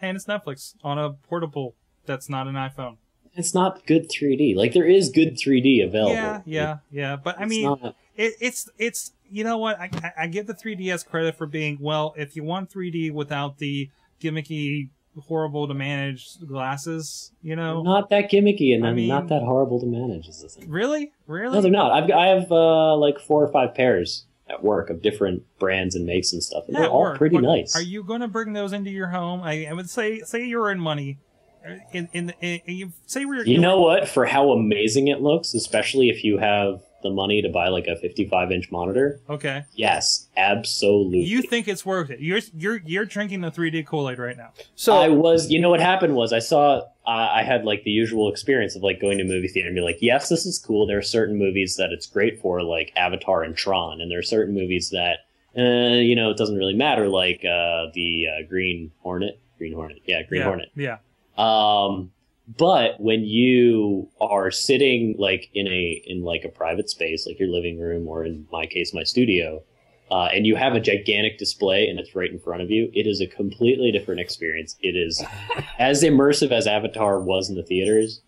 and it's Netflix on a portable that's not an iPhone. It's not good 3D. Like, there is good 3D available. Yeah, yeah, yeah. But I It's mean, not- it, it's it's you know what I, I give the 3ds credit for being well if you want 3d without the gimmicky horrible to manage glasses you know not that gimmicky and I mean- not that horrible to manage is the thing. really really No, they're not. I've, I have uh, like four or five pairs at work of different brands and makes and stuff. And Yeah, they're all work, pretty nice. are you going to bring those into your home i, I would say say you're in money in in, in, in you say we're You know what? For how amazing it looks, especially if you have the money to buy like a 55 inch monitor, Okay. yes, absolutely. You think it's worth it? You're you're you're drinking the 3D Kool Aid right now. So I was, you know, what happened was I saw, uh, I had like the usual experience of like going to a movie theater and be like, yes, this is cool. There are certain movies that it's great for, like Avatar and Tron, and there are certain movies that, uh, you know, it doesn't really matter, like uh, the uh, Green Hornet, Green Hornet, yeah, Green yeah. Hornet. Yeah. Um, but when you are sitting like in a in like a private space, like your living room, or in my case, my studio, uh, and you have a gigantic display and it's right in front of you, it is a completely different experience. It is [LAUGHS] as immersive as Avatar was in the theaters.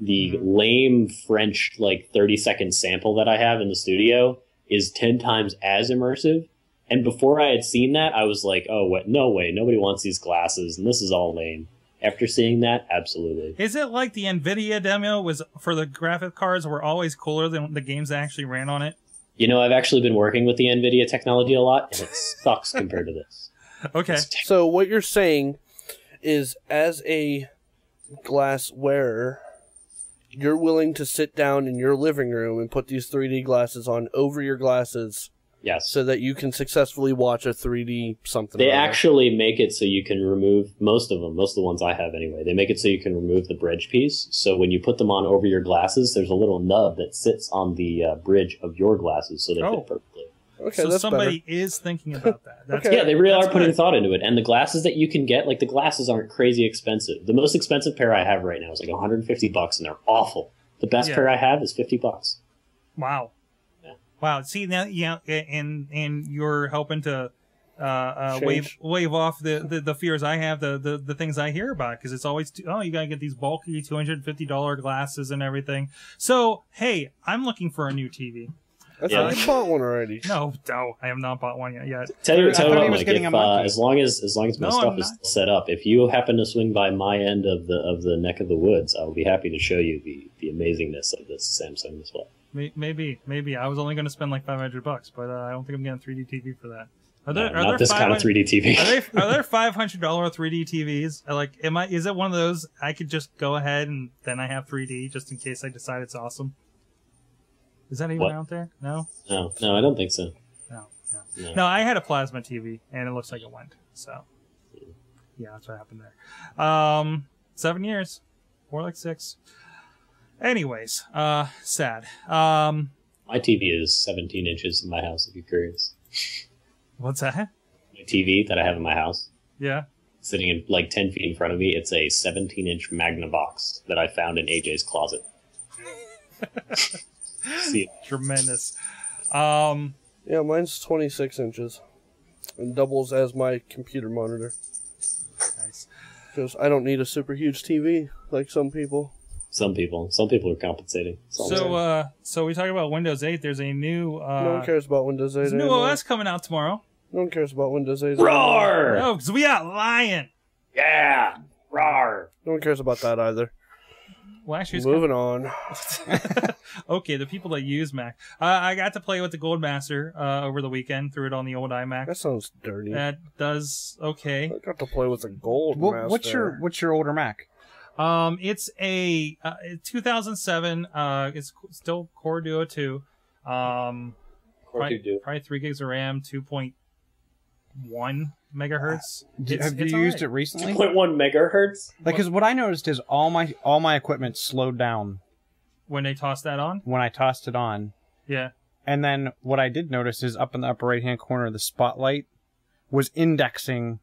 The lame French like thirty second sample that I have in the studio is ten times as immersive. And before I had seen that, I was like, "Oh, what? No way! Nobody wants these glasses, and this is all lame." After seeing that, absolutely. Is it like the Nvidia demo was for the graphic cards were always cooler than the games that actually ran on it? You know, I've actually been working with the NVIDIA technology a lot, and it sucks compared to this. [LAUGHS] Okay. So what you're saying is, as a glass wearer, you're willing to sit down in your living room and put these 3D glasses on over your glasses Yes. so that you can successfully watch a 3D something. They or other. actually make it so you can remove most of them, most of the ones I have anyway. They make it so you can remove the bridge piece. So when you put them on over your glasses, there's a little nub that sits on the uh, bridge of your glasses, so they Oh. fit perfectly. okay, so that's somebody is thinking about that. That's Okay. Yeah, they really That's are putting good. thought into it. And the glasses that you can get, like the glasses aren't crazy expensive. The most expensive pair I have right now is like 150 bucks, and they're awful. The best Yeah. pair I have is 50 bucks. Wow. Yeah. Wow. See now, yeah, and and you're helping to uh, uh, wave wave off the, the, the fears I have, the, the, the things I hear about, because it's always too, oh you gotta get these bulky two hundred fifty dollar glasses and everything. So hey, I'm looking for a new TV. I Yeah. thought you bought one already. No, no, I have not bought one yet. yet. Tell you, I tell thought you he what, was Mike, getting if, uh, as long as as long as my No, stuff is set up, if you happen to swing by my end of the of the neck of the woods, I'll be happy to show you the the amazingness of this Samsung display. May- Maybe, maybe I was only going to spend like five hundred bucks, but uh, I don't think I'm getting 3D TV for that. Are there, No, are not there this kind of 500 3D TV. Are they are there [LAUGHS] five hundred dollar 3D TVs? Like, am I? Is it one of those I could just go ahead and then I have 3D just in case I decide it's awesome? Is that even What? out there? No, no, no, I don't think so. no, no. No. No, I had a plasma TV and it looks like it went. So, yeah, that's what happened there. Um, seven years, more like six. Anyways, uh, sad. Um, My TV is 17 inches in my house. If you're curious, what's that? my TV that I have in my house, Yeah. sitting in like 10 feet in front of me, it's a 17 inch Magnavox that I found in AJ's closet. [LAUGHS] See, Tremendous. Um, Yeah, mine's 26 inches and doubles as my computer monitor nice. because I don't need a super huge TV like some people. Some people, some people are compensating. That's So, uh, so we talk about Windows 8. There's a new, uh, no one cares about Windows 8 there's a new anymore. OS coming out tomorrow. No one cares about Windows 8 roar, Oh, because we got Lion. yeah, roar. No one cares about that either. Well, actually, it's Moving on. [LAUGHS] okay, the people that use Mac. Uh, I got to play with the Gold Master uh, over the weekend. Threw it on the old iMac. That sounds dirty. That does okay. I got to play with the gold What, what's your what's your older Mac? Um, it's a uh, 2007. Uh, it's c- still Core Duo 2. Um, probably, probably three gigs of RAM, 2.1 megahertz. D- It's- Have you it's used alright. it recently? 2.1 megahertz. Like, because what I noticed is all my all my equipment slowed down when they tossed that on? when I tossed it on, Yeah. and then what I did notice is up in the upper right hand corner, the spotlight was indexing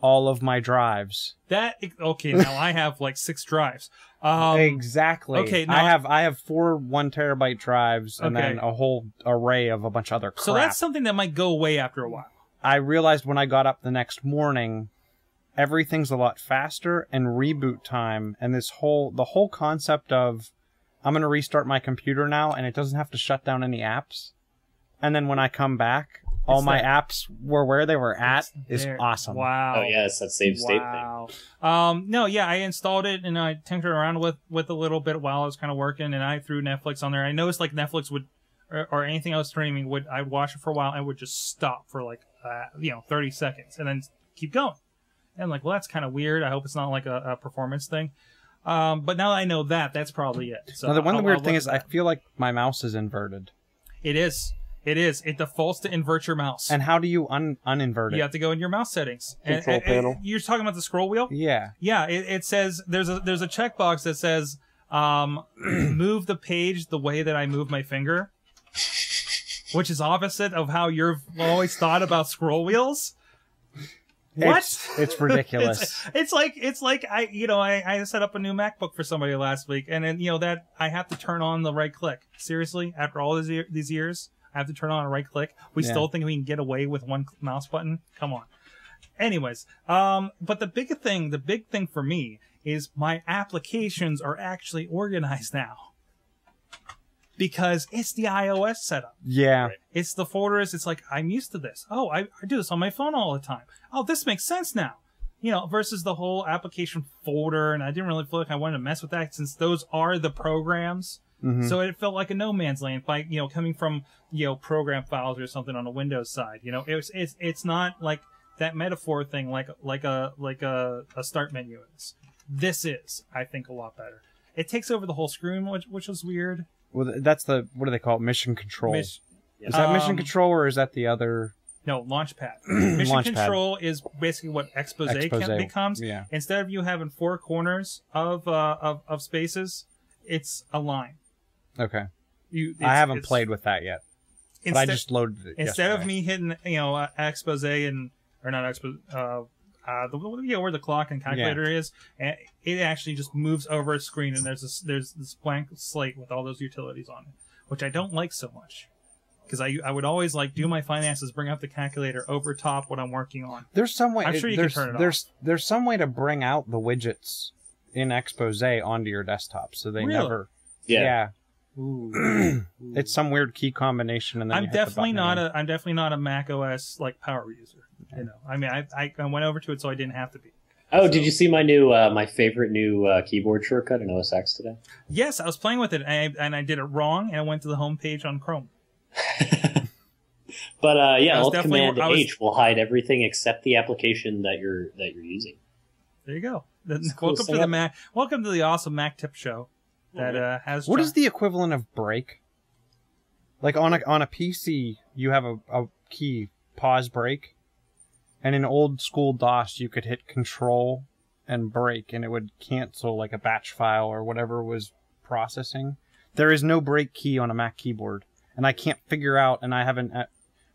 all of my drives. That okay. Now I have like six drives. Um, exactly. okay, now- I have I have four one terabyte drives and then a whole array of a bunch of other crap. so that's something that might go away after a while. I realized when I got up the next morning, everything's a lot faster and reboot time and this whole the whole concept of I'm gonna restart my computer now and it doesn't have to shut down any apps. And then when I come back, all It's my that- apps were where they were at is There- awesome. Wow. Oh yeah, it's that save state thing. Wow. Um, no, yeah, I installed it and I tinkered around with with a little bit while I was kind of working, and I threw Netflix on there. I noticed like Netflix would or, or anything was streaming would I'd watch it for a while and would just stop for like uh, you know thirty seconds and then keep going. And I'm like, well, that's kind of weird. I hope it's not like a, a performance thing. Um, but now that I know that, that's probably it. So now the one I'll- weird I'll thing is at I feel like my mouse is inverted. It is. It is. It defaults to invert your mouse. And how do you un uninvert it? you have to go in your mouse settings. And- Control and- and panel. You're talking about the scroll wheel. Yeah. Yeah, it, it says there's a there's a checkbox that says um, [CLEARS THROAT] move the page the way that I move my finger, [LAUGHS] which is opposite of how you've always thought about scroll wheels. What? It's, it's [LAUGHS] ridiculous. It's, it's like it's like I you know I, I set up a new MacBook for somebody last week and then you know that I have to turn on the right click. Seriously, after all these these years, I have to turn on a right click. We Yeah. still think we can get away with one mouse button? Come on. Anyways, um, but the big thing, the big thing for me is my applications are actually organized now because it's the iOS setup. yeah. It's the folders. It's like I'm used to this. Oh, I, I do this on my phone all the time. Oh, this makes sense now. You know, versus the whole application folder, and I didn't really feel like I wanted to mess with that since those are the programs. Mhm. So it felt like a no man's land by you know coming from you know program files or something on a Windows side. You know, it was it's it's not like that metaphor thing like like a like a, a start menu is. This is, I think, a lot better. It takes over the whole screen, which which was weird. Well, that's the what do they call it? Mission control. Mis- is that mission Um, control or is that the other? No, Launchpad. [CLEARS THROAT] Mission Launchpad. Control is basically what Expose, Expose, can- becomes. yeah. Instead of you having four corners of uh, of, of spaces, it's a line. Okay. You, I haven't played with that yet, but Instead, I just loaded it. instead of me hitting you know uh, Expose and or not Expose. Uh, uh, the, you know, where the clock and calculator is, and it actually just moves over a screen, and there's this there's this blank slate with all those utilities on it, which I don't like so much, because I I would always like do my finances, bring up the calculator over top what I'm working on. There's some way. I'm sure you can turn it there's there's some way to bring out the widgets in Expose onto your desktop, so they Really? never. Yeah. Ooh. It's some weird key combination, and then I'm you hit the definitely not again. a I'm definitely not a Mac OS like power user. You know, I mean, I, I I went over to it so I didn't have to be. Oh, did you see my new, uh, my favorite new uh, keyboard shortcut in OS X today? Yes, I was playing with it and I, and I did it wrong and I went to the home page on Chrome. [LAUGHS] But uh, yeah, I Alt definitely- Command I was- H will hide everything except the application that you're that you're using. There you go. The- cool welcome to the. Mac. Welcome to the awesome Mac Tip Show that uh, has. What John- is the equivalent of break? Like on a on a PC, you have a, a key pause break, and in old school DOS, you could hit Control and break, and it would cancel like a batch file or whatever was processing. There is no break key on a Mac keyboard, and I can't figure out. And I haven't. Uh,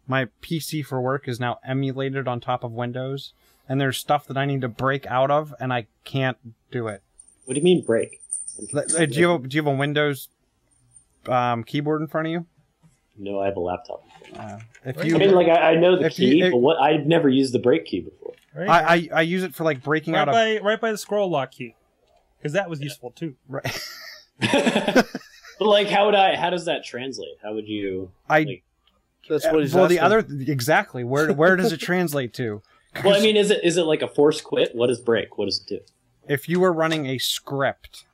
my PC for work is now emulated on top of Windows, and there's stuff that I need to break out of, and I can't do it. What do you mean break? Like, Do you have a, do you have a Windows um, keyboard in front of you? No, I have a laptop. Uh, if you, I mean, like I, I know the If you- key, if- but what I've never used the break key before. right, I, I I use it for like breaking right out of right by the scroll lock key because that was useful too. right. [LAUGHS] but like, how would I? How does that translate? How would you? I like- That's what he's well the other exactly where where does it [LAUGHS] [LAUGHS] translate to? Well, I mean, is it is it like a force quit? What is break? What does it do? If you were running a script,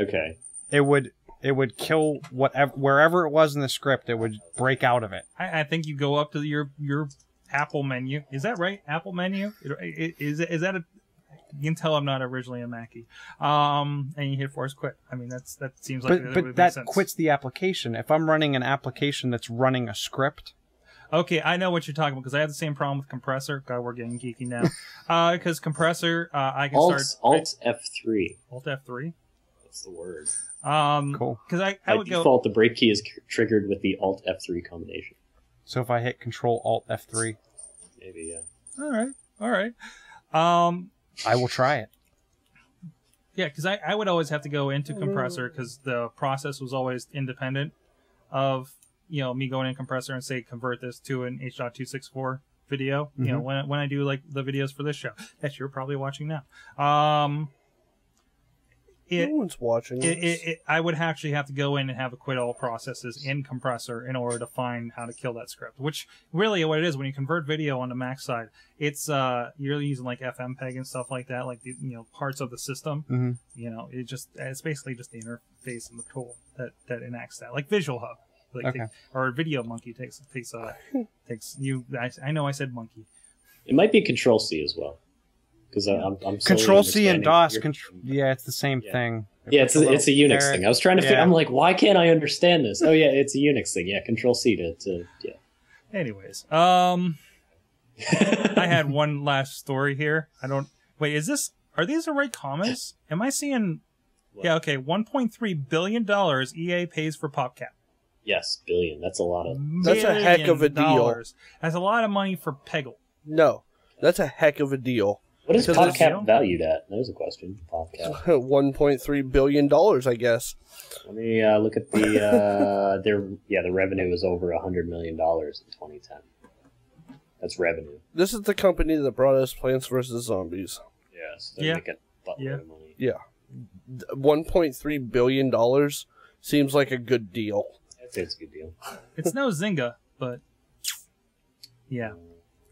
Okay. it would it would kill whatever wherever it was in the script. It would break out of it. I, I think you go up to your your Apple menu. Is that right? Apple menu is is that a? You can tell I'm not originally a Mackie. Um, and you hit force quit. I mean, that's that seems like But that would but make that sense. quits the application. If I'm running an application that's running a script, Okay, I know what you're talking about because I have the same problem with compressor. God, we're getting geeky now. [LAUGHS] Because compressor, uh, I can Alt start Alt F three. Alt F3. That's the word. Um, Cool. Because I, I By would go. default, the break key is c- triggered with the Alt F three combination. so if I hit Control Alt F3, Maybe yeah. All right, all right. Um, I will try it. yeah, because I, I would always have to go into compressor because the process was always independent of you know me going in compressor and say convert this to an H.264 video. You know when when I do like the videos for this show that you're probably watching now. Um, it no one's watching. it, it, it, I would actually have to go in and have a quit all processes in compressor in order to find how to kill that script. Which really what it is when you convert video on the Mac side, it's uh you're using like FMPEG and stuff like that, like the you know parts of the system. Mhm. You know, it just it's basically just the interface and the tool that that enacts that, like Visual Hub. Like Okay. take- or Video Monkey takes takes uh [LAUGHS] takes you. I, I know I said monkey. It might be Control C as well, because I'm, I'm Control C and DOS. your- Contr- yeah, it's the same Yeah. thing. Yeah, it's a, little it's a Unix carrot. thing. I was trying to. Figure, I'm like, why can't I understand this? Oh yeah, it's a Unix thing. Yeah, Control C to, to yeah. Anyways, um, I had [LAUGHS] one last story here. I don't wait. Is this? Are these the right commas? Am I seeing? Yeah. Okay. 1.3 billion dollars EA pays for PopCap. Yes, billion. That's a lot of. That's a heck of a deal. dollars. That's a lot of money for Peggle. No, that's a heck of a deal. What is Because it's- PopCap valued at? There's a question. PopCap. [LAUGHS] One point three billion dollars, I guess. Let me uh, look at the uh, [LAUGHS] their yeah. The revenue is over a hundred million dollars in 2010. That's revenue. This is the company that brought us Plants vs Zombies. Yes, they're Yeah. making buttload Yeah. money. Yeah, one point three billion dollars seems like a good deal. I'd say it's a good deal. It's no Zynga, but [LAUGHS] yeah,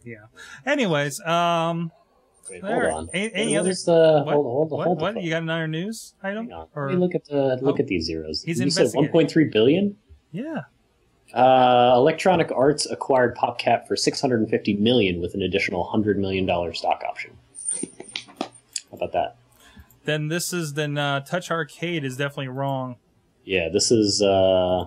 yeah. Anyways, um, Wait, hold right. on. Any- any What other- is the what, hold hold what, hold the what? You got another news item? Or- Let me look at the look Oh. at these zeros. He's you said investigating. 1.3 billion. Yeah. Uh, Electronic Arts acquired PopCap for 650 million with an additional 100 million dollar stock option. How about that? Then this is then uh, Touch Arcade is definitely wrong. Yeah, this is uh,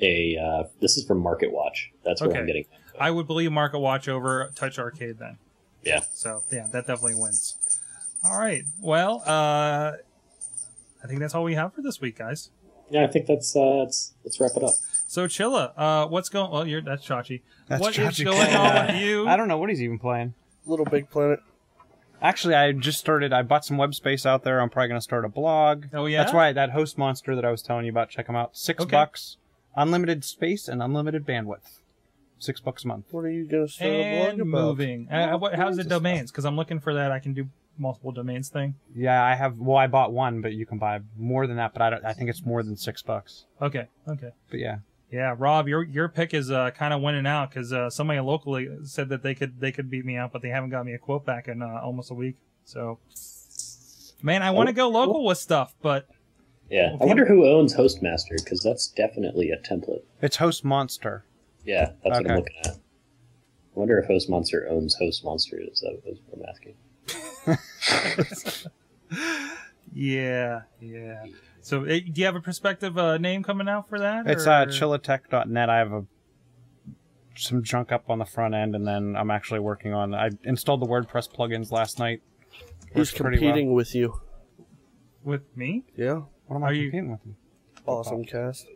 a uh, this is from Market Watch. That's where Okay. I'm getting. I would believe Market Watch over Touch Arcade then. Yeah. So yeah, that definitely wins. All right. Well, uh, I think that's all we have for this week, guys. Yeah, I think that's uh, let's let's wrap it up. So Chilla, uh, what's going? Well, you're that's Chachi. That's What is Chachi. going on with [LAUGHS] you? I don't know what he's even playing. Little Big Planet. Actually, I just started. I bought some web space out there. I'm probably gonna start a blog. Oh, yeah? That's why that host monster that I was telling you about. Check them out. Six Okay. bucks, unlimited space and unlimited bandwidth. Six bucks a month. What are you gonna start a blog And about? moving. Uh, what, how's the domains? Because I'm looking for that. I can do multiple domains thing. Yeah, I have. Well, I bought one, but you can buy more than that. But I, don't, I think it's more than six bucks. Okay. Okay. But yeah, Yeah, Rob, your your pick is uh, kind of winning out because uh, somebody locally said that they could they could beat me out, but they haven't got me a quote back in uh, almost a week. So, man, I want to go local with stuff, but Yeah, I wonder who owns Hostmaster because that's definitely a template. it's host monster. Yeah, that's what I'm looking at. I wonder if Host Monster owns Host Monster. Is that what I'm asking? [LAUGHS] yeah, yeah. So, eh, do you have a prospective uh, name coming out for that? It's or- uh, chillatech.net. I have a some junk up on the front end, and then I'm actually working on. I installed the WordPress plugins last night. He's Works pretty competing with you. with me. Yeah. What am I Are you- competing with? Awesome cast.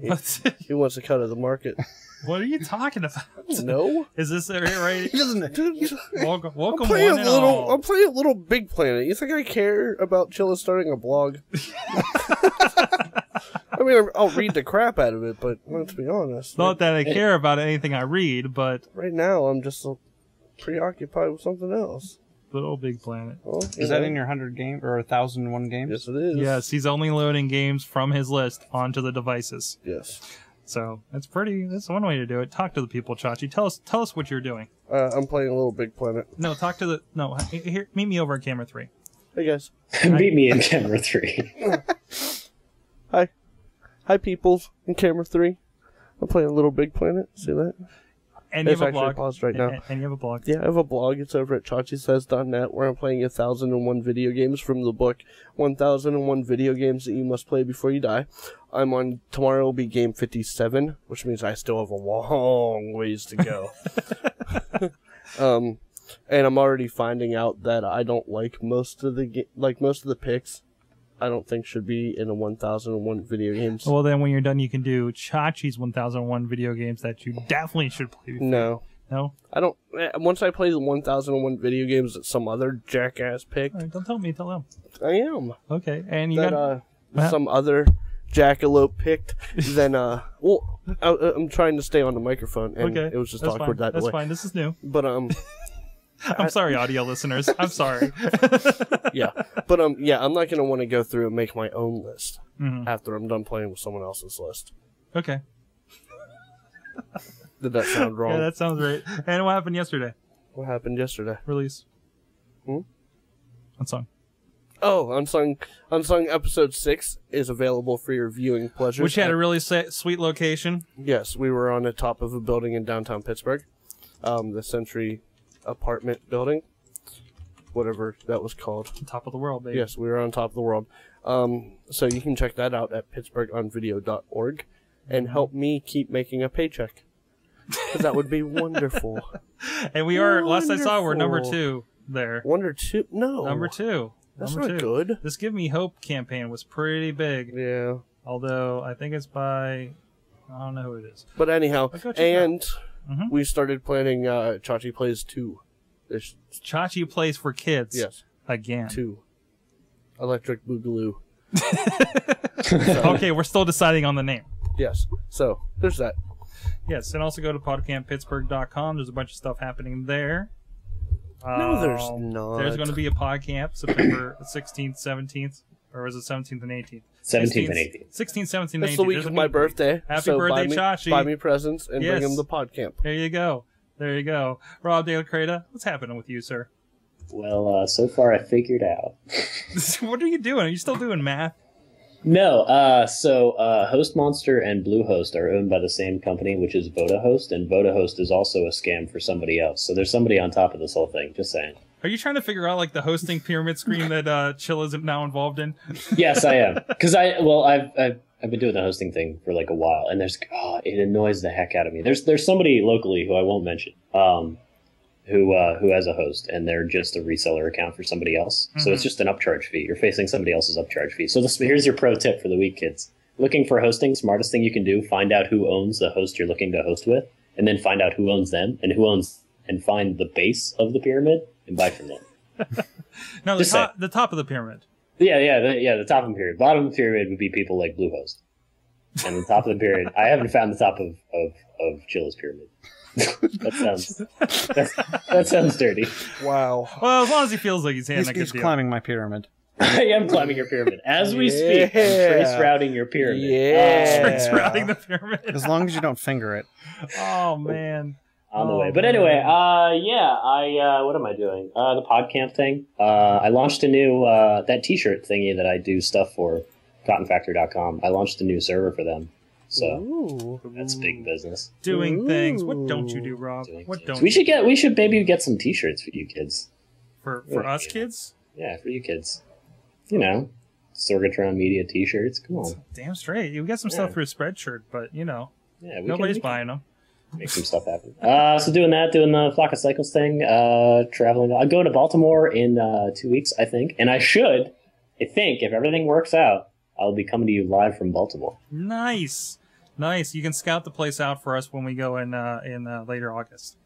What, [LAUGHS] He wants to cut of the market. what are you talking about? no. [LAUGHS] Is this right? right? Dude, Welcome, I'm welcome playing one a and little. all. I'm playing a little Big Planet. You think I care about Chilla starting a blog? [LAUGHS] I mean, I'll read the crap out of it, but let's be honest. Not that I care about anything I read, but Right now, I'm just so preoccupied with something else. Little big planet. Well, you Is that in your hundred game or a thousand and one games? Yes, it is. Yes, he's only loading games from his list onto the devices. Yes. So that's pretty. That's one way to do it. Talk to the people, Chachi. Tell us. Tell us what you're doing. Uh, I'm playing a little Big Planet. No, talk to the. No, h- here. Meet me over at camera three. Hey guys. Meet me in camera three. [LAUGHS] Hi. Hi, peoples. In camera three. I'm playing a little Big Planet. See that? And you It's have a actually blog. paused right now. And, and you have a blog. Yeah, I have a blog. It's over at chachisays.net where I'm playing 1001 video games from the book 1001 Video Games That You Must Play Before You Die. I'm on, tomorrow will be game 57, which means I still have a long ways to go. [LAUGHS] [LAUGHS] um, and I'm already finding out that I don't like most of the, ga- like most of the picks, I don't think should be in a 1001 video games. Well, then when you're done, you can do Chachi's 1001 video games that you definitely should play. Before. no. No. I don't, eh, once I play the 1001 video games that some other jackass picked, right, don't tell me. Tell them. I am. Okay. And you that got. uh Well- some other jackalope picked, then uh [LAUGHS] well I, I'm trying to stay on the microphone and okay. it was just That's awkward fine. that That's way. That's fine. This is new. But um [LAUGHS] I'm sorry, audio listeners. I'm sorry. [LAUGHS] yeah, but um yeah, I'm not gonna want to go through and make my own list Mhm. after I'm done playing with someone else's list. Okay. [LAUGHS] Did that sound wrong? Yeah, that sounds right. And what happened yesterday? What happened yesterday? Release. Hmm? Unsung. Oh, Unsung Unsung episode six is available for your viewing pleasure. Which had a really sa- sweet location. Yes, we were on the top of a building in downtown Pittsburgh, um, the Century apartment building, whatever that was called. Top of the world, baby. Yes, we were on top of the world. Um, so you can check that out at pittsburghonvideo.org and help me keep making a paycheck. 'Cause that would be [LAUGHS] wonderful. And we are, last I saw, we're number two there. Wonder two? No. Number two. That's number not two. good. This Give Me Hope campaign was pretty big. Yeah. Although I think it's by I don't know who it is. But anyhow, But go check it out. Mhm. we started planning uh, Chachi Plays 2. There's Chachi plays for kids. yes, Again. 2. Electric Boogaloo. [LAUGHS] okay, we're still deciding on the name. Yes. So, there's that. Yes, and also go to podcamppittsburgh.com. There's a bunch of stuff happening there. No, there's Um, not. There's going to be a podcamp September 16th, 17th, or is it 17th and 18th? 17th and 18th. 16th, 17th, and 18th. It's the week of my week. birthday. Happy so birthday, buy me, Chachi. Buy me presents and Yes. bring them to PodCamp. There you go. There you go. Rob De La Cretaz, what's happening with you, sir? Well, uh, so far I figured out. [LAUGHS] [LAUGHS] what are you doing? Are you still doing math? No, uh, so uh, Host Monster and Bluehost are owned by the same company, which is VodaHost, and VodaHost is also a scam for somebody else. So there's somebody on top of this whole thing. Just saying. Are you trying to figure out like the hosting pyramid screen that uh, Chill is now involved in? [LAUGHS] Yes, I am. Because I well, I've, I've I've been doing the hosting thing for like a while, and there's oh, it annoys the heck out of me. There's there's somebody locally who I won't mention, um, who uh, who has a host, and they're just a reseller account for somebody else. So it's Mhm. just an upcharge fee. You're facing somebody else's upcharge fee. So this, here's your pro tip for the week, kids. Looking for hosting, smartest thing you can do: find out who owns the host you're looking to host with, and then find out who owns them and who owns, and find the base of the pyramid and buy from them. [LAUGHS] No, the top, the top of the pyramid. Yeah, yeah, the, yeah. The top of the pyramid, bottom of the pyramid would be people like Bluehost, and the top of the pyramid. I haven't found the top of of of Chilla's pyramid. [LAUGHS] that sounds that, that sounds dirty. Wow. Well, as long as he feels like he's He's, he's climbing my pyramid. [LAUGHS] I am climbing your pyramid as we speak. I'm Yeah. trace routing your pyramid. Yeah. Uh, Trace routing the pyramid. As long as you don't finger it. Oh man. On the Oh, way. But man. anyway, uh, yeah, I uh, what am I doing? Uh, the PodCamp thing. Uh, I launched a new uh, that T-shirt thingy that I do stuff for, CottonFactory.com. I launched a new server for them, so Ooh. that's big business. Doing things. What don't you do, Rob? Doing What things. don't we you should get? We should maybe get some T-shirts for you kids. for for Yeah. us kids? Yeah, for you kids. You know, Sorgatron Media T-shirts. Come on. Damn straight. You get some stuff Yeah. through Spreadshirt, but you know Yeah, nobody's can, we can buying them. Make some stuff happen. Uh, so doing that, doing the Flock of Cycles thing, uh, traveling. I'm going to Baltimore in uh, two weeks, I think, and I should, I think, if everything works out, I'll be coming to you live from Baltimore. Nice, nice. You can scout the place out for us when we go in uh, in uh, later August.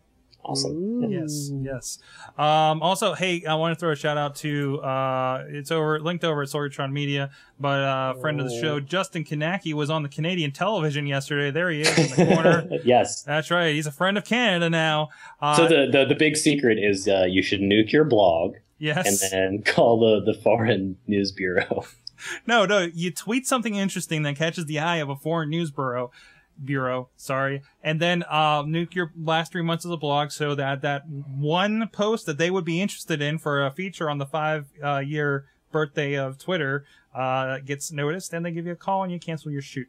Awesome. Yes, yes. Um, also, hey, I want to throw a shout out to uh, it's over linked over at Sorgatron Media, but uh, friend of the show, Justin Kanaki, was on the Canadian television yesterday. There he is in the corner. [LAUGHS] yes. That's right. He's a friend of Canada now. Uh, So the, the the big secret is uh, you should nuke your blog yes. and then [LAUGHS] call the the foreign news bureau. [LAUGHS] No, no. You tweet something interesting that catches the eye of a foreign news bureau, bureau. Sorry, and then uh, nuke your last three months of the blog so that that one post that they would be interested in for a feature on the five uh, year birthday of Twitter uh, gets noticed, and they give you a call and you cancel your shoot,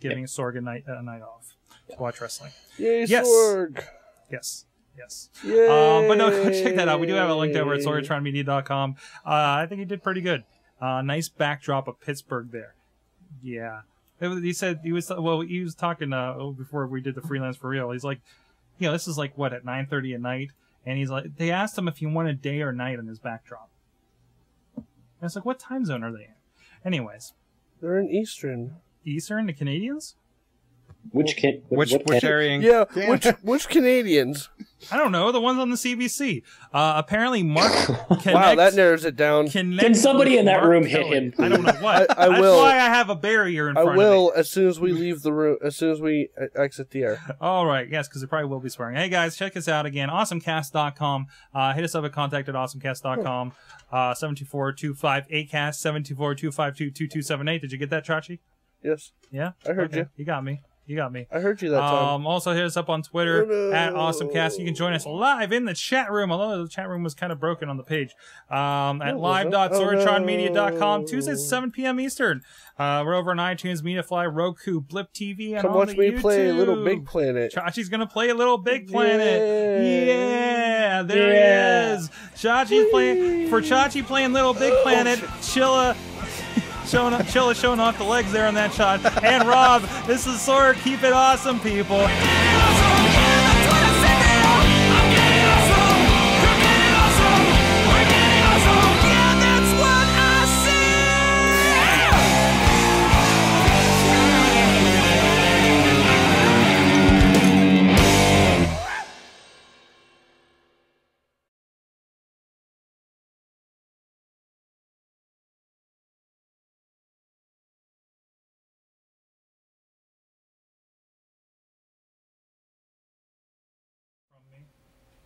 giving Sorg a night a night off to watch wrestling. Yay, Yes. Sorg. Yes. Yes. Yay. Um, but no, go [LAUGHS] check that out. We do have a link over at sorgatronmedia.com. Uh, I think he did pretty good. Uh, nice backdrop of Pittsburgh there. Yeah. He said he was well. He was talking uh, before we did the freelance for real. He's like, you know, this is like what at nine thirty at night, and he's like, they asked him if he wanted day or night on his backdrop. And it's like, what time zone are they in? Anyways, They're in Eastern. Eastern, the Canadians. Which can Which what which can- area? in- Yeah, which which Canadians? I don't know the ones on the CBC. Uh, apparently, Mark. [LAUGHS] Wow, that narrows it down. Can somebody in that Mark room hit him, I don't know what. [LAUGHS] I- I That's will. why I have a barrier in I front I will as soon as we leave the room. As soon as we uh, exit the air. All right, yes, because it probably will be swearing. Hey guys, check us out again. Awesomecast.com. Uh, hit us up at contact at awesomecast.com. Uh, 724-258-CAST, 724-252-2278. Did you get that, Chachi? Yes, Yeah? I heard Okay, you. You got me. You got me. I heard you that time. Um, also hit us up on Twitter Oh, no. at AwesomeCast. You can join us live in the chat room, although the chat room was kind of broken on the page. Um, at No, wasn't. Oh, no. Tuesdays 7 p.m. Eastern. Uh, we're over on iTunes, MediaFly, Roku, Blip TV, and Come on watch the me play YouTube. Little Big Planet. Chachi's gonna play a little Big Planet. Yeah. Yeah, there Yeah. he is. Chachi playing for Chachi playing Little Big Planet. Chilla showing Chilla showing off the legs there on that shot. And Rob, this is Sorg. Keep it awesome, people.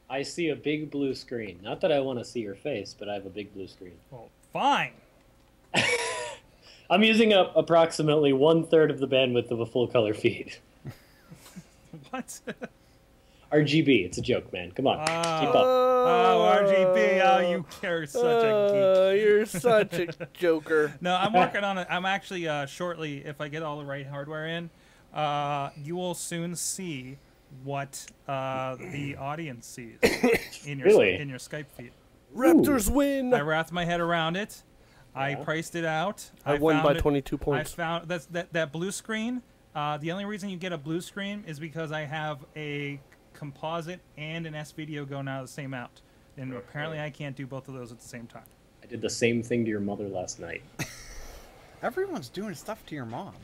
I see a big blue screen. Not that I want to see your face, but I have a big blue screen. Well, fine. [LAUGHS] I'm using up approximately one third of the bandwidth of a full color feed. [LAUGHS] What? RGB, it's a joke, man. Come on, keep up. Oh, RGB. Oh, you are such a geek. Uh, you're [LAUGHS] such a joker. No, I'm working on it. I'm actually uh, shortly, if I get all the right hardware in, uh, you will soon see what uh, the audience sees [COUGHS] in your Really? in your Skype feed. Raptors win. I wrapped my head around it. I Yeah. priced it out. I won found by it- 22 I points. found that's that that blue screen. Uh, the only reason you get a blue screen is because I have a composite and an S video going out of the same out, and apparently I can't do both of those at the same time. I did the same thing to your mother last night. [LAUGHS] Everyone's doing stuff to your mom.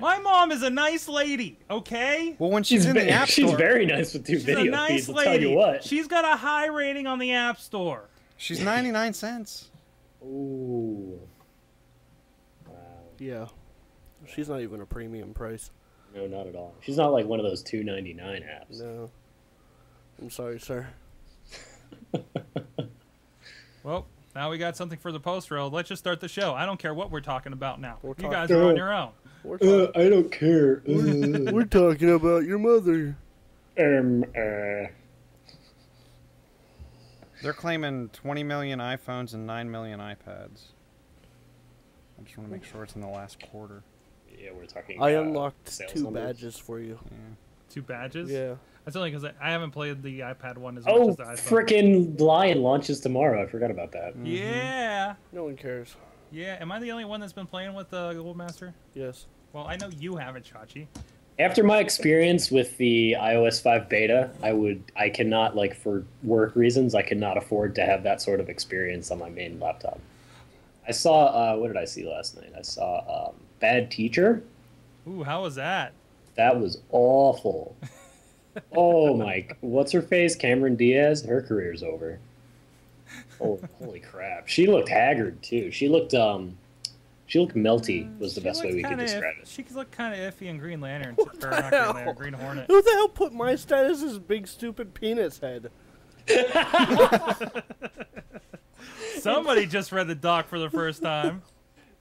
My mom is a nice lady, okay? Well, when she's, in ve- the app Store, she's very nice with two She's video a nice feeds. I'll lady. tell you what. She's got a high rating on the App Store. she's 99 cents. Ooh. Wow. Yeah. She's not even a premium price. No, not at all. She's not like one of those two ninety nine apps. No. I'm sorry, sir. Well, now we got something for the post roll. Let's just start the show. I don't care what we're talking about now. We're you guys are on your own. We're, I don't care. [LAUGHS] [LAUGHS] we're talking about your mother. um, uh, They're claiming 20 million iPhones and 9 million iPads. I just want to make sure it's in the last quarter. yeah, we're talking. About. I uh, unlocked sales two numbers. badges for you. Two badges. Yeah. That's only because I, I haven't played the iPad one as much Oh, as the iPhone. frickin' Lion launches tomorrow. I forgot about that. Yeah, No one cares. yeah. Am I the only one that's been playing with the Goldmaster? Yes. Well, I know you haven't, Chachi. After my experience with the iOS 5 beta, I would I cannot like for work reasons I cannot afford to have that sort of experience on my main laptop. I saw uh, what did I see last night? I saw um, Bad Teacher. Ooh, how was that? That was awful. [LAUGHS] oh my! What's her face? Cameron Diaz. Her career's over. Oh, holy crap! She looked haggard too. She looked um, she looked melty. Was the She best way we could describe iff- it. She looked kind of iffy in Green Lantern. or not Green Lantern. Green Hornet. Who the hell put my status as big stupid penis head? [LAUGHS] Somebody just read the doc for the first time.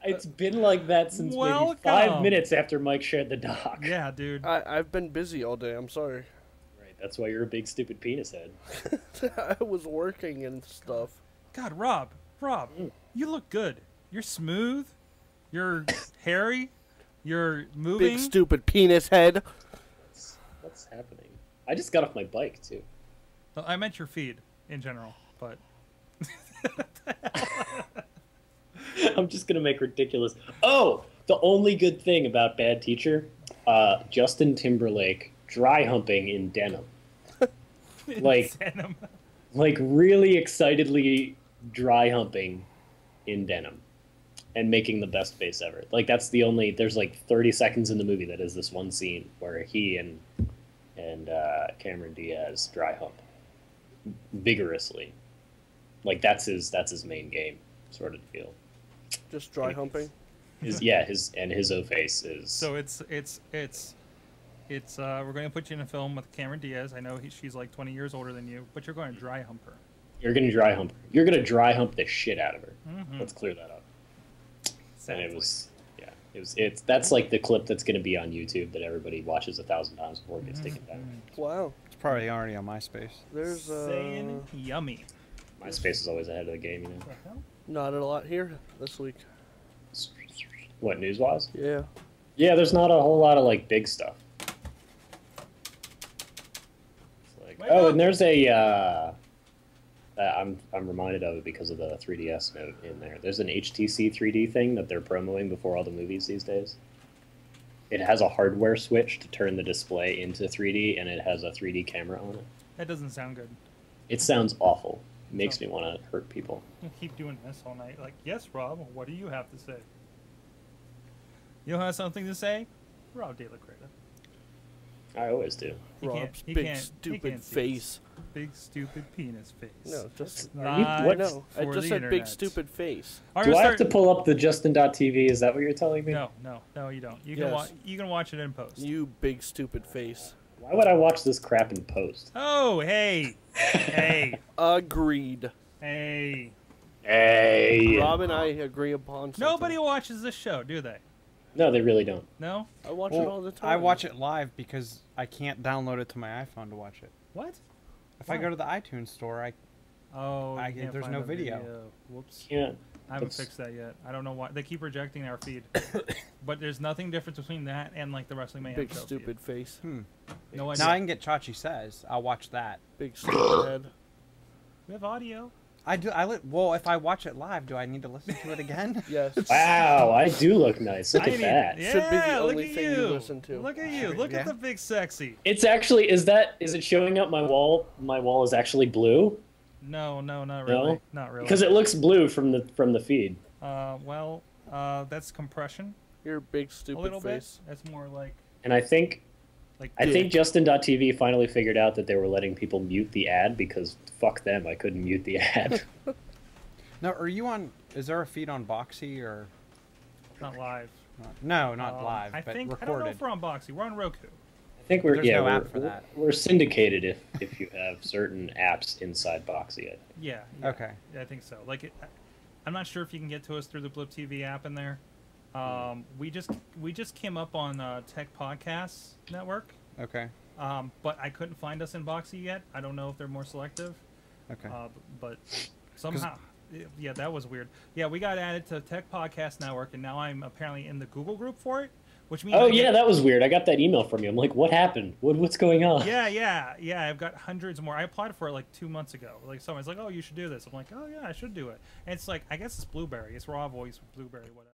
It's been like that since maybe Welcome. five minutes after Mike shared the doc. Yeah, dude. I, I've been busy all day. I'm sorry. Right, that's why you're a big stupid penis head. [LAUGHS] I was working and stuff. God, Rob, Rob, you look good. You're smooth. You're [LAUGHS] hairy. You're moving. Big stupid penis head. What's happening? I just got off my bike too. Well, I meant your feed in general, but [LAUGHS] I'm just gonna make ridiculous. Oh, the only good thing about Bad Teacher, uh, Justin Timberlake dry humping in denim, [LAUGHS] like Denim. like really excitedly dry humping in denim, and making the best face ever. Like that's the only. There's like 30 seconds in the movie that is this one scene where he and and uh, Cameron Diaz dry hump vigorously. Like that's his that's his main game sort of deal. Just dry humping. His yeah, his and his O face is So it's it's it's it's. Uh, we're going to put you in a film with Cameron Diaz. I know he, she's like 20 years older than you, but you're going to dry hump her. you're gonna dry hump her. You're gonna dry hump the shit out of her. Mhm. Let's clear that up. And it was yeah, it was it's that's like the clip that's gonna be on YouTube that everybody watches a thousand times before it Mm-hmm. gets taken down. Wow. It's probably already on MySpace. There's uh, saying yummy. MySpace is always ahead of the game, you know. What the hell? not a lot here this week. What news wise? Yeah. Yeah, there's not a whole lot of like big stuff. It's like, Wake oh, and there's a uh, Uh, I'm I'm reminded of it because of the 3DS note in there. There's an HTC 3D thing that they're promoting before all the movies these days. It has a hardware switch to turn the display into 3D, and it has a 3D camera on it. That doesn't sound good. It sounds awful. It makes me want to hurt people. Keep doing this all night. Like, yes, Rob, what do you have to say? You have something to say? Rob De La Cretaz. I always do. He Rob's he big stupid face. Big stupid penis face. No, just Live what- no. I just the said big stupid face. All Do right, I have to pull up the Justin.tv? Is that what you're telling me? No, no, no, you don't. You can Yes. watch. You can watch it in post. You big stupid face. Why would I watch this crap in post? Oh, hey, hey, [LAUGHS] Agreed. hey. Hey. Rob and I agree upon something. Nobody watches this show, do they? No, they really don't. No. I watch Well, it all the time. I watch it live because I can't download it to my iPhone to watch it. What? If I go to the iTunes store, I Oh, I- can't there's find no the video. Whoops. Can't. I haven't That's- fixed that yet. I don't know why they keep rejecting our feed. [COUGHS] but there's nothing different between that and like the Wrestling Mayhem Big show feed. stupid face. hmm. No idea. Now I can get Chachi says. I'll watch that. Big stupid head. We have audio. I do. I li- well, if I watch it live, do I need to listen to it again? [LAUGHS] Yes. Wow, I do look nice. Look I at need- that. Yeah, Should be the look at thing you you. listen to. Look at you. Look Yeah. at the big sexy. It's actually is that is it showing up my wall? My wall is actually blue No, no, not No? really. Not really. because it looks blue from the from the feed. Uh, well, uh, that's compression Your big a stupid little face. bit. That's more like And I think like I Dick. think Justin.tv finally figured out that they were letting people mute the ad because fuck them, I couldn't mute the ad. [LAUGHS] No, are you on? Is there a feed on Boxee or? not live. Not, no, not Um, live, I but think I don't know if we're on Boxee. We're on Roku. I think we're There's yeah no we're, app for we're- that. we're syndicated if if you have certain apps inside Boxee. I. Yeah. yeah. Okay. Yeah, I think so. Like, it, I'm not sure if you can get to us through the Blip TV app in there. Um, we just we just came up on uh, Tech Podcasts Network, Okay. um, but I couldn't find us in Boxee yet. I don't know if they're more selective, Okay. uh, but somehow, yeah, that was weird. Yeah, we got added to Tech Podcast Network, and now I'm apparently in the Google group for it, which means Oh I get- yeah, that was weird. I got that email from you. I'm like, what happened? What what's going on? yeah, yeah, yeah. I've got hundreds more. I applied for it like two months ago. Like someone's like, "Oh, you should do this." I'm like, "Oh yeah, I should do it." And it's like, I guess it's Blubrry. It's raw voice Blueberry, whatever.